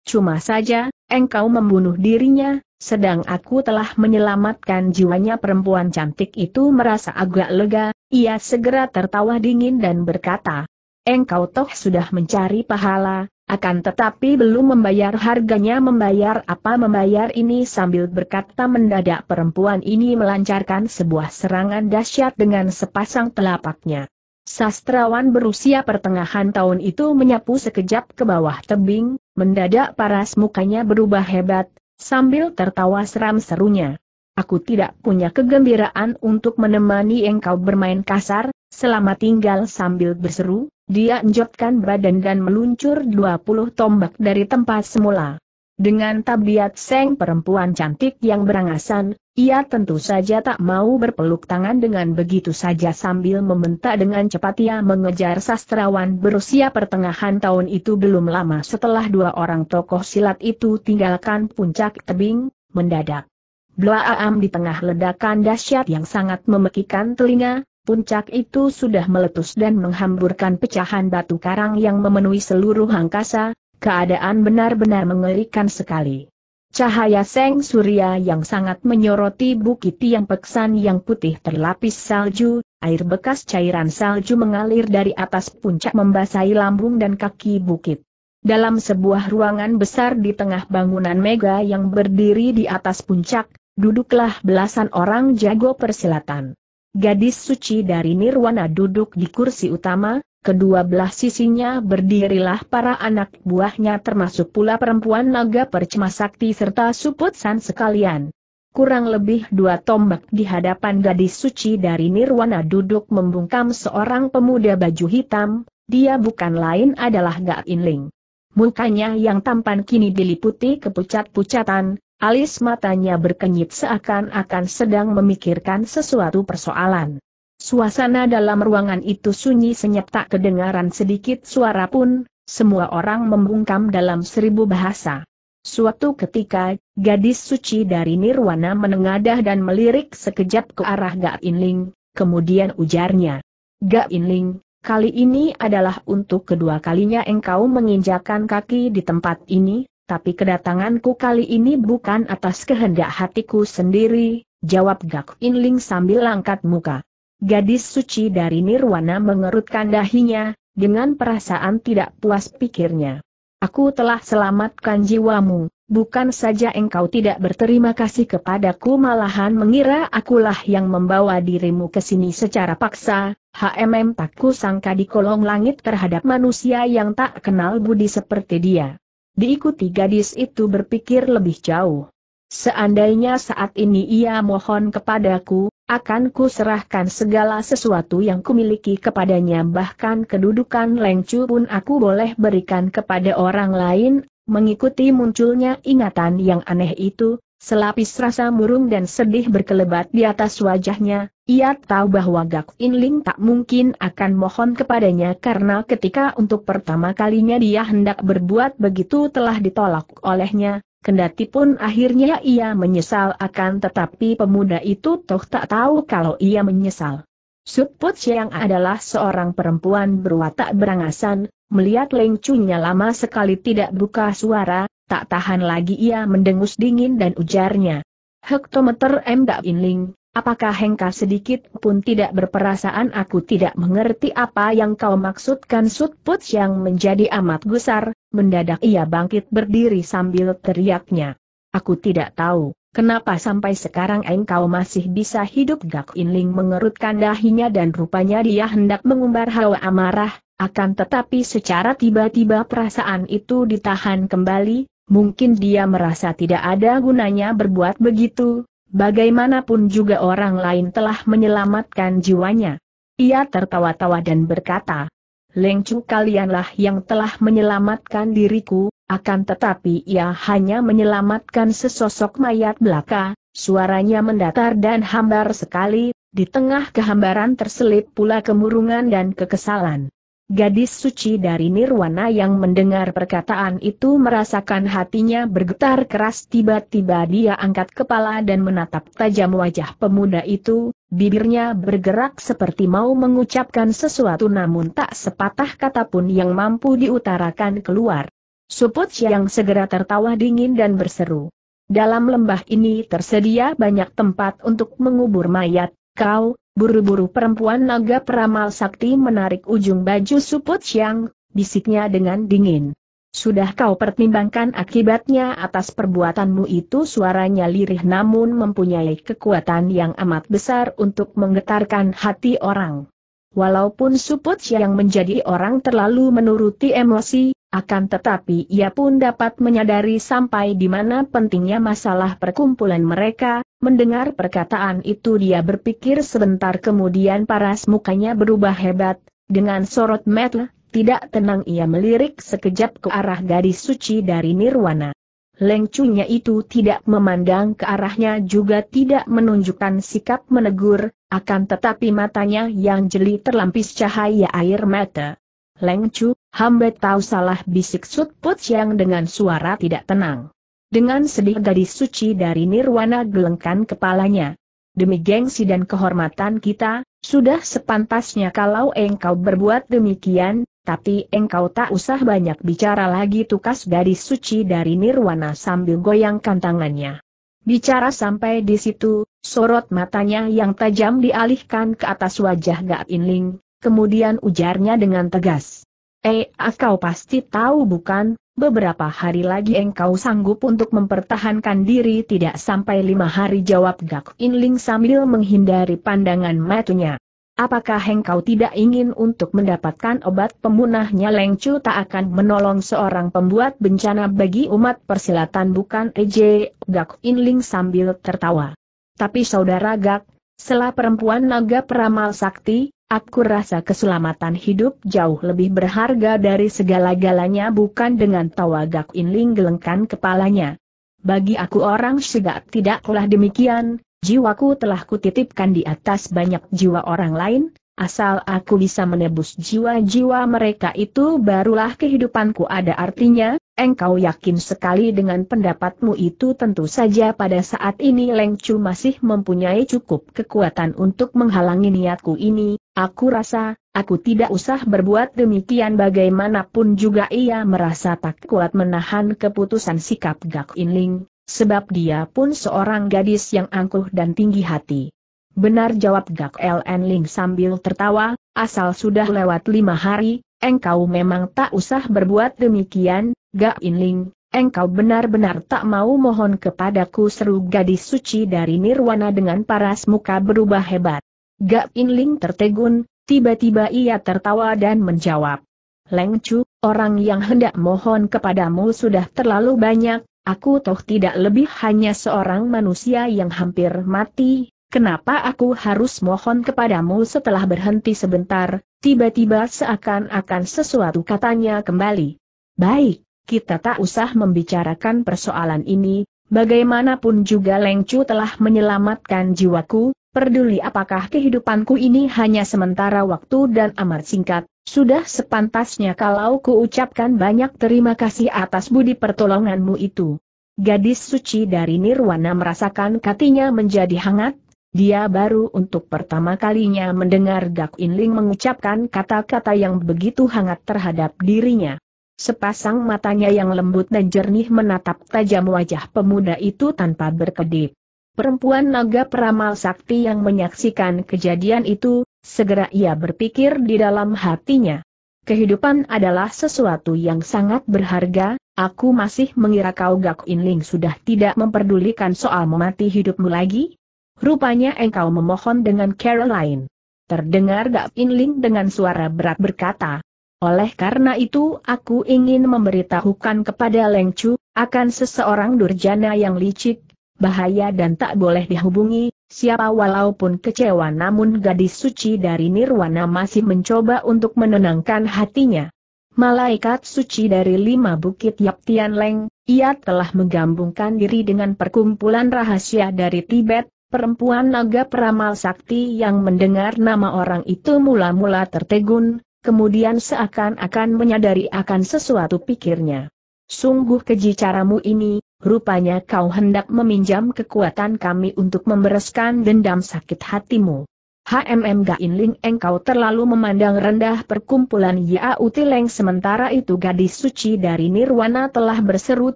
Speaker 1: cuma saja, engkau membunuh dirinya, sedang aku telah menyelamatkan jiwanya perempuan cantik itu merasa agak lega, ia segera tertawa dingin dan berkata, Engkau toh sudah mencari pahala, akan tetapi belum membayar harganya membayar apa membayar ini sambil berkata mendadak perempuan ini melancarkan sebuah serangan dahsyat dengan sepasang telapaknya. Sastrawan berusia pertengahan tahun itu menyapu sekejap ke bawah tebing, mendadak paras mukanya berubah hebat, Sambil tertawa seram serunya. Aku tidak punya kegembiraan untuk menemani engkau bermain kasar, selama tinggal sambil berseru, dia enjotkan badan dan meluncur 20 tombak dari tempat semula. Dengan tabiat Seng perempuan cantik yang berangasan, ia tentu saja tak mau berpeluk tangan dengan begitu saja sambil membentak dengan cepat ia mengejar sastrawan berusia pertengahan tahun itu belum lama setelah dua orang tokoh silat itu tinggalkan puncak tebing, mendadak. Blaam di tengah ledakan dahsyat yang sangat memekikan telinga, puncak itu sudah meletus dan menghamburkan pecahan batu karang yang memenuhi seluruh angkasa, keadaan benar-benar mengerikan sekali. Cahaya seng surya yang sangat menyoroti bukit yang peksan yang putih terlapis salju, air bekas cairan salju mengalir dari atas puncak membasahi lambung dan kaki bukit. Dalam sebuah ruangan besar di tengah bangunan mega yang berdiri di atas puncak, duduklah belasan orang jago persilatan. Gadis suci dari Nirwana duduk di kursi utama, kedua belah sisinya berdirilah para anak buahnya termasuk pula perempuan naga percuma sakti serta suput san sekalian. Kurang lebih dua tombak di hadapan gadis suci dari Nirwana duduk membungkam seorang pemuda baju hitam, dia bukan lain adalah Gak Inling. Mukanya yang tampan kini diliputi kepucat-pucatan, Alis matanya berkenyit seakan-akan sedang memikirkan sesuatu persoalan. Suasana dalam ruangan itu sunyi senyap tak kedengaran sedikit suara pun, semua orang membungkam dalam seribu bahasa. Suatu ketika, gadis suci dari Nirwana menengadah dan melirik sekejap ke arah Gak Inling, kemudian ujarnya. Gak Inling, kali ini adalah untuk kedua kalinya engkau menginjakan kaki di tempat ini, tapi kedatanganku kali ini bukan atas kehendak hatiku sendiri, jawab Gak Inling sambil angkat muka. Gadis suci dari Nirwana mengerutkan dahinya, dengan perasaan tidak puas pikirnya. Aku telah selamatkan jiwamu, bukan saja engkau tidak berterima kasih kepadaku malahan mengira akulah yang membawa dirimu ke sini secara paksa, HMM tak sangka di kolong langit terhadap manusia yang tak kenal budi seperti dia. Diikuti gadis itu berpikir lebih jauh. Seandainya saat ini ia mohon kepadaku, akan ku serahkan segala sesuatu yang kumiliki kepadanya bahkan kedudukan lengcu pun aku boleh berikan kepada orang lain, mengikuti munculnya ingatan yang aneh itu, selapis rasa murung dan sedih berkelebat di atas wajahnya, ia tahu bahwa Gak Inling tak mungkin akan mohon kepadanya karena ketika untuk pertama kalinya dia hendak berbuat begitu telah ditolak olehnya, kendati pun akhirnya ia menyesal akan tetapi pemuda itu toh tak tahu kalau ia menyesal. Suput yang adalah seorang perempuan berwatak berangasan, melihat lengcunya lama sekali tidak buka suara, tak tahan lagi ia mendengus dingin dan ujarnya. Hektometer M. Gak Inling, Apakah Hengka sedikit pun tidak berperasaan? Aku tidak mengerti apa yang kau maksudkan. Sutput yang menjadi amat gusar, mendadak ia bangkit berdiri sambil teriaknya. Aku tidak tahu, kenapa sampai sekarang engkau masih bisa hidup? Gak Inling mengerutkan dahinya dan rupanya dia hendak mengumbar hawa amarah, akan tetapi secara tiba-tiba perasaan itu ditahan kembali, mungkin dia merasa tidak ada gunanya berbuat begitu, Bagaimanapun juga orang lain telah menyelamatkan jiwanya. Ia tertawa-tawa dan berkata, Lengcu kalianlah yang telah menyelamatkan diriku, akan tetapi ia hanya menyelamatkan sesosok mayat belaka, suaranya mendatar dan hambar sekali, di tengah kehambaran terselip pula kemurungan dan kekesalan. Gadis suci dari Nirwana yang mendengar perkataan itu merasakan hatinya bergetar keras tiba-tiba dia angkat kepala dan menatap tajam wajah pemuda itu, bibirnya bergerak seperti mau mengucapkan sesuatu namun tak sepatah kata pun yang mampu diutarakan keluar. Suput yang segera tertawa dingin dan berseru. Dalam lembah ini tersedia banyak tempat untuk mengubur mayat, kau, Buru-buru perempuan naga peramal sakti menarik ujung baju suput siang, bisiknya dengan dingin. Sudah kau pertimbangkan akibatnya atas perbuatanmu itu suaranya lirih namun mempunyai kekuatan yang amat besar untuk menggetarkan hati orang. Walaupun suput yang menjadi orang terlalu menuruti emosi, akan tetapi ia pun dapat menyadari sampai di mana pentingnya masalah perkumpulan mereka, mendengar perkataan itu dia berpikir sebentar kemudian paras mukanya berubah hebat, dengan sorot mata, tidak tenang ia melirik sekejap ke arah gadis suci dari Nirwana. Leng Chunya itu tidak memandang ke arahnya juga tidak menunjukkan sikap menegur, akan tetapi matanya yang jeli terlampis cahaya air mata. Leng Chu, hamba tahu salah bisik Sut Put yang dengan suara tidak tenang. Dengan sedih gadis suci dari Nirwana gelengkan kepalanya. Demi gengsi dan kehormatan kita, sudah sepantasnya kalau engkau berbuat demikian, tapi engkau tak usah banyak bicara lagi tukas gadis suci dari Nirwana sambil goyangkan tangannya. Bicara sampai di situ, sorot matanya yang tajam dialihkan ke atas wajah Gak Inling, kemudian ujarnya dengan tegas. Eh, kau pasti tahu bukan, beberapa hari lagi engkau sanggup untuk mempertahankan diri tidak sampai lima hari jawab Gak Inling sambil menghindari pandangan matunya. Apakah engkau tidak ingin untuk mendapatkan obat pemunahnya Lengcu tak akan menolong seorang pembuat bencana bagi umat persilatan bukan Eje, Gak Inling sambil tertawa. Tapi saudara Gak, setelah perempuan naga peramal sakti, aku rasa keselamatan hidup jauh lebih berharga dari segala-galanya bukan dengan tawa Gak Inling gelengkan kepalanya. Bagi aku orang segak tidaklah demikian, Jiwaku telah kutitipkan di atas banyak jiwa orang lain, asal aku bisa menebus jiwa-jiwa mereka itu barulah kehidupanku ada artinya, engkau yakin sekali dengan pendapatmu itu tentu saja pada saat ini Leng Chu masih mempunyai cukup kekuatan untuk menghalangi niatku ini, aku rasa, aku tidak usah berbuat demikian bagaimanapun juga ia merasa tak kuat menahan keputusan sikap Gak Inling, sebab dia pun seorang gadis yang angkuh dan tinggi hati. Benar jawab Gak Ln Ling sambil tertawa, asal sudah lewat lima hari, engkau memang tak usah berbuat demikian, Gak Inling, engkau benar-benar tak mau mohon kepadaku seru gadis suci dari Nirwana dengan paras muka berubah hebat. Gak Inling tertegun, tiba-tiba ia tertawa dan menjawab. Leng Chu, orang yang hendak mohon kepadamu sudah terlalu banyak, Aku toh tidak lebih hanya seorang manusia yang hampir mati, kenapa aku harus mohon kepadamu setelah berhenti sebentar, tiba-tiba seakan-akan sesuatu katanya kembali. Baik, kita tak usah membicarakan persoalan ini, bagaimanapun juga Lengcu telah menyelamatkan jiwaku, peduli apakah kehidupanku ini hanya sementara waktu dan amat singkat, sudah sepantasnya kalau ku ucapkan banyak terima kasih atas budi pertolonganmu itu. Gadis suci dari Nirwana merasakan katinya menjadi hangat, dia baru untuk pertama kalinya mendengar Gak Inling mengucapkan kata-kata yang begitu hangat terhadap dirinya. Sepasang matanya yang lembut dan jernih menatap tajam wajah pemuda itu tanpa berkedip. Perempuan naga peramal sakti yang menyaksikan kejadian itu, segera ia berpikir di dalam hatinya. Kehidupan adalah sesuatu yang sangat berharga, aku masih mengira kau Gak Inling sudah tidak memperdulikan soal memati hidupmu lagi? Rupanya engkau memohon dengan Caroline. Terdengar Gak Inling dengan suara berat berkata. Oleh karena itu aku ingin memberitahukan kepada Leng Chu, akan seseorang durjana yang licik, bahaya dan tak boleh dihubungi, siapa walaupun kecewa namun gadis suci dari Nirwana masih mencoba untuk menenangkan hatinya. Malaikat suci dari lima bukit Yap Tian Leng, ia telah menggabungkan diri dengan perkumpulan rahasia dari Tibet, perempuan naga peramal sakti yang mendengar nama orang itu mula-mula tertegun, kemudian seakan-akan menyadari akan sesuatu pikirnya. Sungguh keji caramu ini, rupanya kau hendak meminjam kekuatan kami untuk membereskan dendam sakit hatimu. HMM Gainling engkau terlalu memandang rendah perkumpulan Yau Tileng sementara itu gadis suci dari Nirwana telah berseru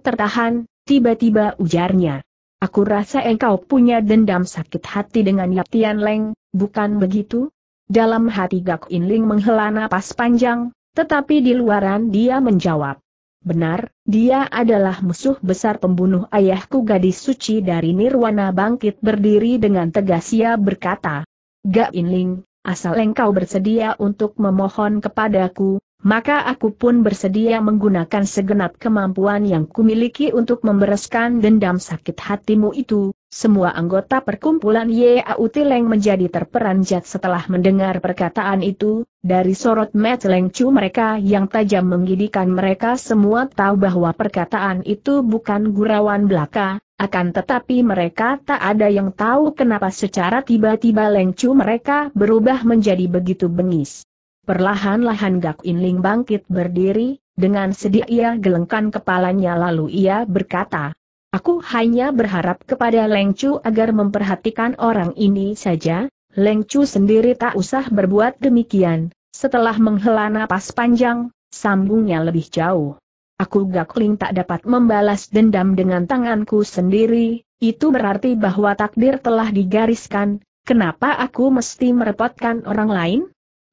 Speaker 1: tertahan, tiba-tiba ujarnya. Aku rasa engkau punya dendam sakit hati dengan Yaptian Leng, bukan begitu? Dalam hati Gak Inling menghela napas panjang, tetapi di luaran dia menjawab. Benar, dia adalah musuh besar pembunuh ayahku gadis suci dari Nirwana bangkit berdiri dengan tegas ia berkata. Gak Inling, asal engkau bersedia untuk memohon kepadaku, maka aku pun bersedia menggunakan segenap kemampuan yang kumiliki untuk membereskan dendam sakit hatimu itu, Semua anggota perkumpulan Yau Tileng menjadi terperanjat setelah mendengar perkataan itu, dari sorot Matt Leng Chu mereka yang tajam menggidikan mereka semua tahu bahwa perkataan itu bukan gurauan belaka, akan tetapi mereka tak ada yang tahu kenapa secara tiba-tiba Leng Chu mereka berubah menjadi begitu bengis. Perlahan-lahan Gak In Ling bangkit berdiri, dengan sedih ia gelengkan kepalanya lalu ia berkata, Aku hanya berharap kepada Leng Chu agar memperhatikan orang ini saja, Leng Chu sendiri tak usah berbuat demikian. Setelah menghela napas panjang, sambungnya lebih jauh. Aku Gakling tak dapat membalas dendam dengan tanganku sendiri, itu berarti bahwa takdir telah digariskan, kenapa aku mesti merepotkan orang lain?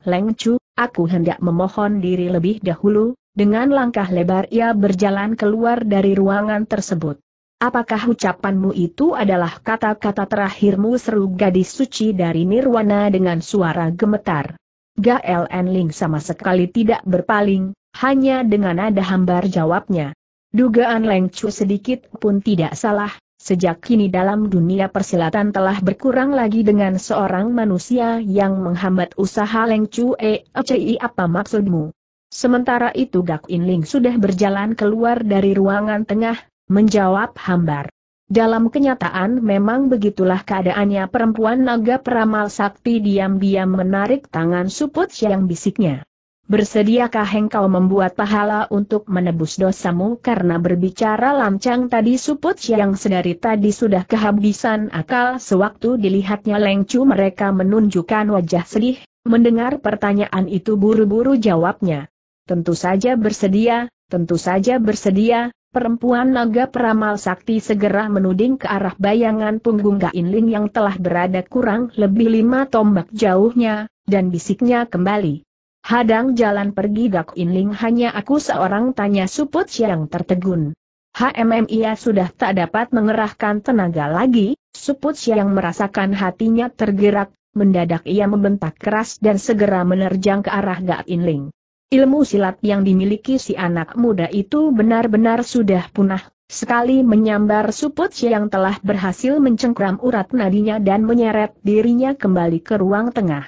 Speaker 1: Leng Chu, aku hendak memohon diri lebih dahulu, dengan langkah lebar ia berjalan keluar dari ruangan tersebut. Apakah ucapanmu itu adalah kata-kata terakhirmu seru gadis suci dari Nirwana dengan suara gemetar? Gael Enling sama sekali tidak berpaling, hanya dengan nada hambar jawabnya. Dugaan Leng Chu sedikit pun tidak salah, sejak kini dalam dunia persilatan telah berkurang lagi dengan seorang manusia yang menghambat usaha Leng Chu e, Ci apa maksudmu? Sementara itu Gak Inling sudah berjalan keluar dari ruangan tengah, menjawab hambar. Dalam kenyataan memang begitulah keadaannya perempuan naga peramal sakti diam-diam menarik tangan suput yang bisiknya. Bersediakah engkau membuat pahala untuk menebus dosamu karena berbicara lancang tadi suput yang sedari tadi sudah kehabisan akal sewaktu dilihatnya lengcu mereka menunjukkan wajah sedih, mendengar pertanyaan itu buru-buru jawabnya. Tentu saja bersedia, tentu saja bersedia, Perempuan naga peramal sakti segera menuding ke arah bayangan punggung Gainling yang telah berada kurang lebih lima tombak jauhnya, dan bisiknya kembali. Hadang jalan pergi Gak Inling hanya aku seorang tanya suput yang tertegun. HMM ia sudah tak dapat mengerahkan tenaga lagi, suput yang merasakan hatinya tergerak, mendadak ia membentak keras dan segera menerjang ke arah Gak Inling. Ilmu silat yang dimiliki si anak muda itu benar-benar sudah punah, sekali menyambar suput yang telah berhasil mencengkram urat nadinya dan menyeret dirinya kembali ke ruang tengah.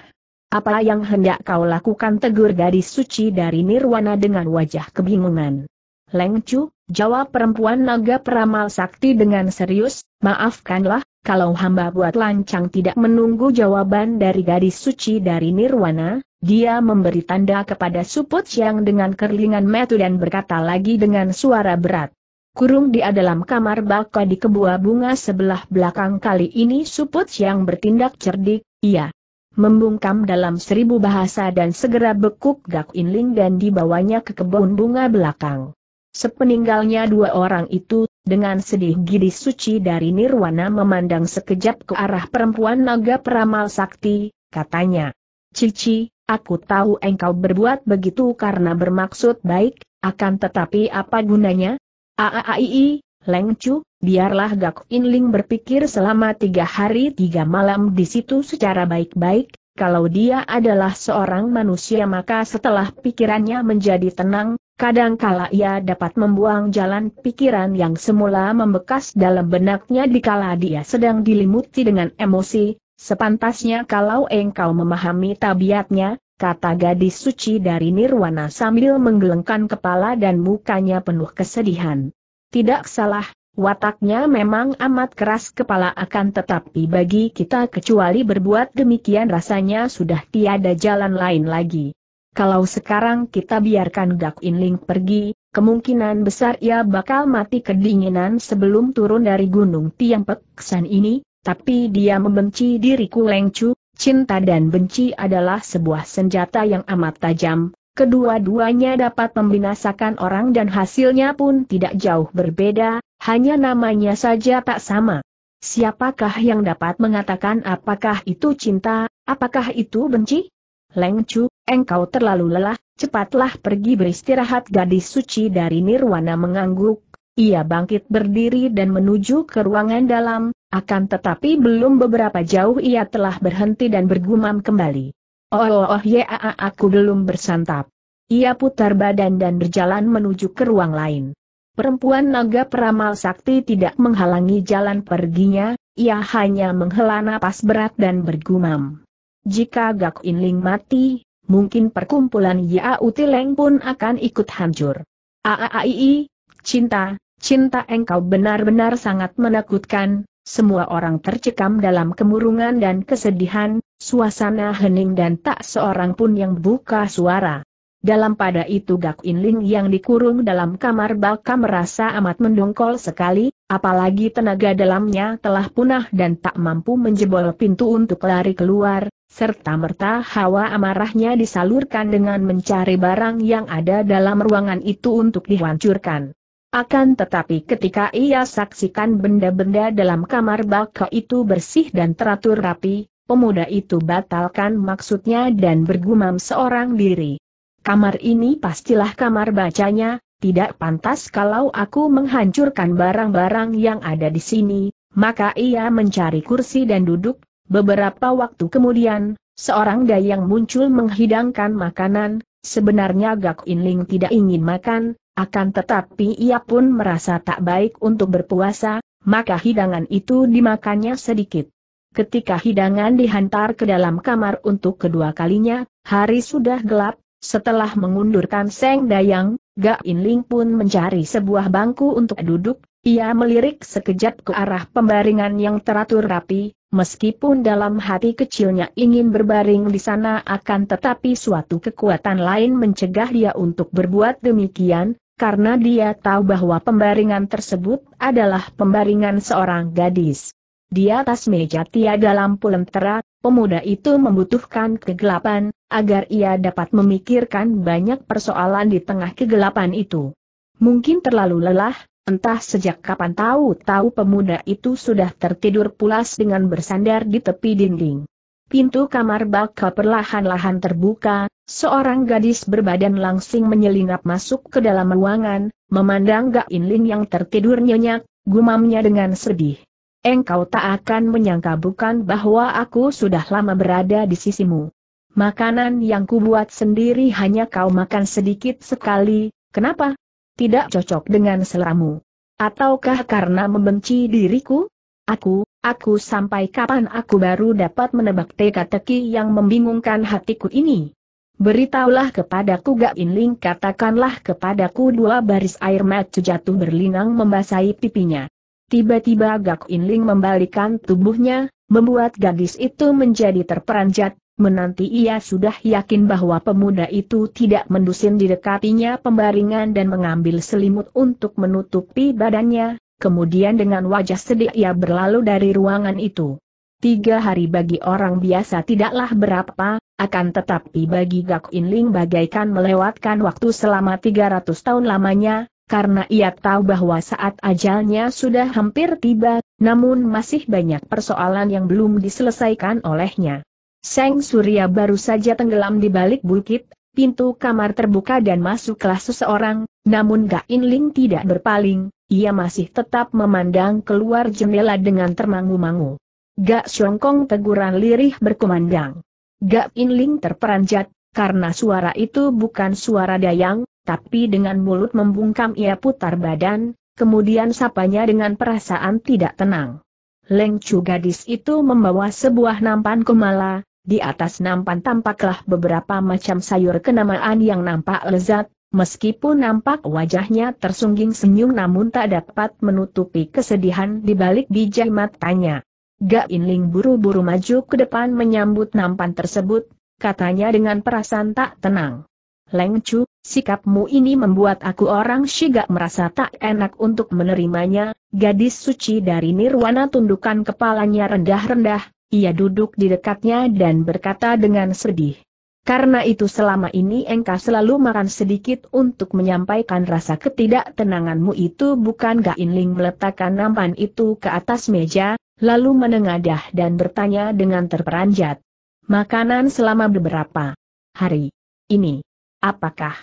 Speaker 1: Apa yang hendak kau lakukan tegur gadis suci dari Nirwana dengan wajah kebingungan. Leng Chu, jawab perempuan naga peramal sakti dengan serius, maafkanlah, kalau hamba buat lancang tidak menunggu jawaban dari gadis suci dari Nirwana, dia memberi tanda kepada Suput yang dengan kerlingan metu dan berkata lagi dengan suara berat. Kurung dia dalam kamar baka di kebuah bunga sebelah belakang kali ini Suput yang bertindak cerdik, ia membungkam dalam seribu bahasa dan segera bekuk Gak Inling dan dibawanya ke kebun bunga belakang. Sepeninggalnya dua orang itu, dengan sedih gidis suci dari Nirwana memandang sekejap ke arah perempuan naga peramal sakti, katanya. Cici, Aku tahu engkau berbuat begitu karena bermaksud baik, akan tetapi apa gunanya? Aaii, Leng Chu, biarlah Gak Inling berpikir selama tiga hari tiga malam di situ secara baik-baik, kalau dia adalah seorang manusia maka setelah pikirannya menjadi tenang, kadangkala ia dapat membuang jalan pikiran yang semula membekas dalam benaknya dikala dia sedang dilimuti dengan emosi, Sepantasnya kalau engkau memahami tabiatnya, kata gadis suci dari Nirwana sambil menggelengkan kepala dan mukanya penuh kesedihan. Tidak salah, wataknya memang amat keras kepala akan tetapi bagi kita kecuali berbuat demikian rasanya sudah tiada jalan lain lagi. Kalau sekarang kita biarkan Gak Inling pergi, kemungkinan besar ia bakal mati kedinginan sebelum turun dari gunung Tiang Peksan ini, tapi dia membenci diriku Lengcu, cinta dan benci adalah sebuah senjata yang amat tajam, kedua-duanya dapat membinasakan orang dan hasilnya pun tidak jauh berbeda, hanya namanya saja tak sama. Siapakah yang dapat mengatakan apakah itu cinta, apakah itu benci? Lengcu, engkau terlalu lelah, cepatlah pergi beristirahat gadis suci dari Nirwana mengangguk, ia bangkit berdiri dan menuju ke ruangan dalam, akan tetapi belum beberapa jauh ia telah berhenti dan bergumam kembali. Oh oh oh ya aku belum bersantap. Ia putar badan dan berjalan menuju ke ruang lain. Perempuan naga peramal sakti tidak menghalangi jalan perginya, ia hanya menghela napas berat dan bergumam. Jika Gak Inling mati, mungkin perkumpulan Yau Tileng pun akan ikut hancur. Aaai, cinta, cinta engkau benar-benar sangat menakutkan, semua orang tercekam dalam kemurungan dan kesedihan, suasana hening dan tak seorang pun yang buka suara. Dalam pada itu Gak Inling yang dikurung dalam kamar baka merasa amat mendongkol sekali, apalagi tenaga dalamnya telah punah dan tak mampu menjebol pintu untuk lari keluar, serta merta hawa amarahnya disalurkan dengan mencari barang yang ada dalam ruangan itu untuk dihancurkan. Akan tetapi ketika ia saksikan benda-benda dalam kamar baka itu bersih dan teratur rapi, pemuda itu batalkan maksudnya dan bergumam seorang diri. Kamar ini pastilah kamar bacanya, tidak pantas kalau aku menghancurkan barang-barang yang ada di sini, maka ia mencari kursi dan duduk, beberapa waktu kemudian, seorang dayang muncul menghidangkan makanan, sebenarnya Gak Inling tidak ingin makan, akan tetapi ia pun merasa tak baik untuk berpuasa, maka hidangan itu dimakannya sedikit. Ketika hidangan dihantar ke dalam kamar untuk kedua kalinya, hari sudah gelap, setelah mengundurkan Seng Dayang, Gak Inling pun mencari sebuah bangku untuk duduk, ia melirik sekejap ke arah pembaringan yang teratur rapi, meskipun dalam hati kecilnya ingin berbaring di sana akan tetapi suatu kekuatan lain mencegah dia untuk berbuat demikian, karena dia tahu bahwa pembaringan tersebut adalah pembaringan seorang gadis. Di atas meja tiada lampu lentera, pemuda itu membutuhkan kegelapan, agar ia dapat memikirkan banyak persoalan di tengah kegelapan itu. Mungkin terlalu lelah, entah sejak kapan tahu-tahu pemuda itu sudah tertidur pulas dengan bersandar di tepi dinding. Pintu kamar baka perlahan-lahan terbuka, seorang gadis berbadan langsing menyelinap masuk ke dalam ruangan, memandang Gak Inling yang tertidur nyenyak, gumamnya dengan sedih. Engkau tak akan menyangka bukan bahwa aku sudah lama berada di sisimu. Makanan yang kubuat sendiri hanya kau makan sedikit sekali, kenapa? Tidak cocok dengan seleramu. Ataukah karena membenci diriku? Aku, aku sampai kapan aku baru dapat menebak teka-teki yang membingungkan hatiku ini? Beritahulah kepadaku Gak Inling katakanlah kepadaku dua baris air mata jatuh berlinang membasahi pipinya. Tiba-tiba Gak Inling membalikan tubuhnya, membuat gadis itu menjadi terperanjat, menanti ia sudah yakin bahwa pemuda itu tidak mendusin didekatinya pembaringan dan mengambil selimut untuk menutupi badannya, kemudian dengan wajah sedih ia berlalu dari ruangan itu. Tiga hari bagi orang biasa tidaklah berapa, akan tetapi bagi Gak Inling bagaikan melewatkan waktu selama 300 tahun lamanya, karena ia tahu bahwa saat ajalnya sudah hampir tiba, namun masih banyak persoalan yang belum diselesaikan olehnya. Seng Surya baru saja tenggelam di balik bukit, pintu kamar terbuka dan masuklah seseorang, namun Gak Inling tidak berpaling, ia masih tetap memandang keluar jendela dengan termangu-mangu. Gak Syongkong teguran lirih berkumandang. Gak Inling terperanjat, karena suara itu bukan suara dayang, tapi dengan mulut membungkam ia putar badan, kemudian sapanya dengan perasaan tidak tenang. Leng Chu gadis itu membawa sebuah nampan kumala, di atas nampan tampaklah beberapa macam sayur kenamaan yang nampak lezat, meskipun nampak wajahnya tersungging senyum namun tak dapat menutupi kesedihan di balik biji matanya. Gak Inling buru-buru maju ke depan menyambut nampan tersebut, katanya dengan perasaan tak tenang. Leng Chu, sikapmu ini membuat aku orang Shiga merasa tak enak untuk menerimanya, gadis suci dari Nirwana tundukan kepalanya rendah-rendah, ia duduk di dekatnya dan berkata dengan sedih. Karena itu selama ini engkau selalu makan sedikit untuk menyampaikan rasa ketidaktenanganmu itu bukan Gainling meletakkan nampan itu ke atas meja, lalu menengadah dan bertanya dengan terperanjat. Makanan selama beberapa hari ini. Apakah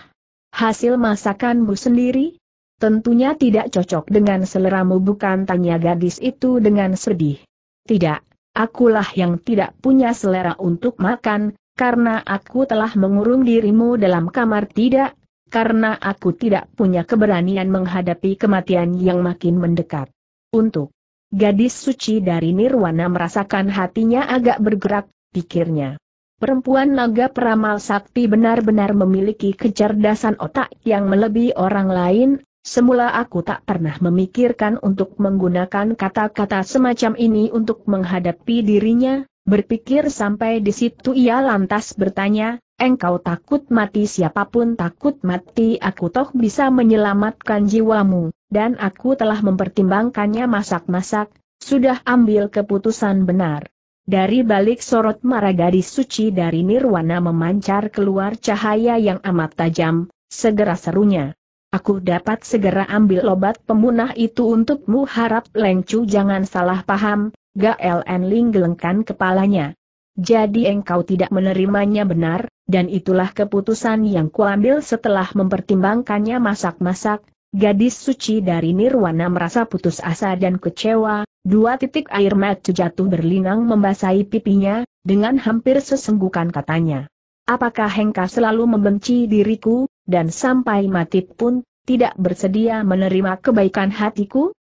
Speaker 1: hasil masakanmu sendiri? Tentunya tidak cocok dengan seleramu bukan tanya gadis itu dengan sedih. Tidak, akulah yang tidak punya selera untuk makan, karena aku telah mengurung dirimu dalam kamar tidak, karena aku tidak punya keberanian menghadapi kematian yang makin mendekat. Untuk gadis suci dari Nirwana merasakan hatinya agak bergerak, pikirnya. Perempuan naga peramal sakti benar-benar memiliki kecerdasan otak yang melebihi orang lain, semula aku tak pernah memikirkan untuk menggunakan kata-kata semacam ini untuk menghadapi dirinya, berpikir sampai di situ ia lantas bertanya, Engkau takut mati siapa pun takut mati aku toh bisa menyelamatkan jiwamu, dan aku telah mempertimbangkannya masak-masak, sudah ambil keputusan benar. Dari balik sorot mara gadis suci dari nirwana memancar keluar cahaya yang amat tajam, segera serunya. Aku dapat segera ambil obat pemunah itu untukmu harap Lengcu jangan salah paham, Gael Enling gelengkan kepalanya. Jadi engkau tidak menerimanya benar, dan itulah keputusan yang kuambil setelah mempertimbangkannya masak-masak, gadis suci dari Nirwana merasa putus asa dan kecewa, dua titik air mata jatuh berlinang membasahi pipinya, dengan hampir sesenggukan katanya. Apakah Hengka selalu membenci diriku, dan sampai mati pun, tidak bersedia menerima kebaikan hatiku?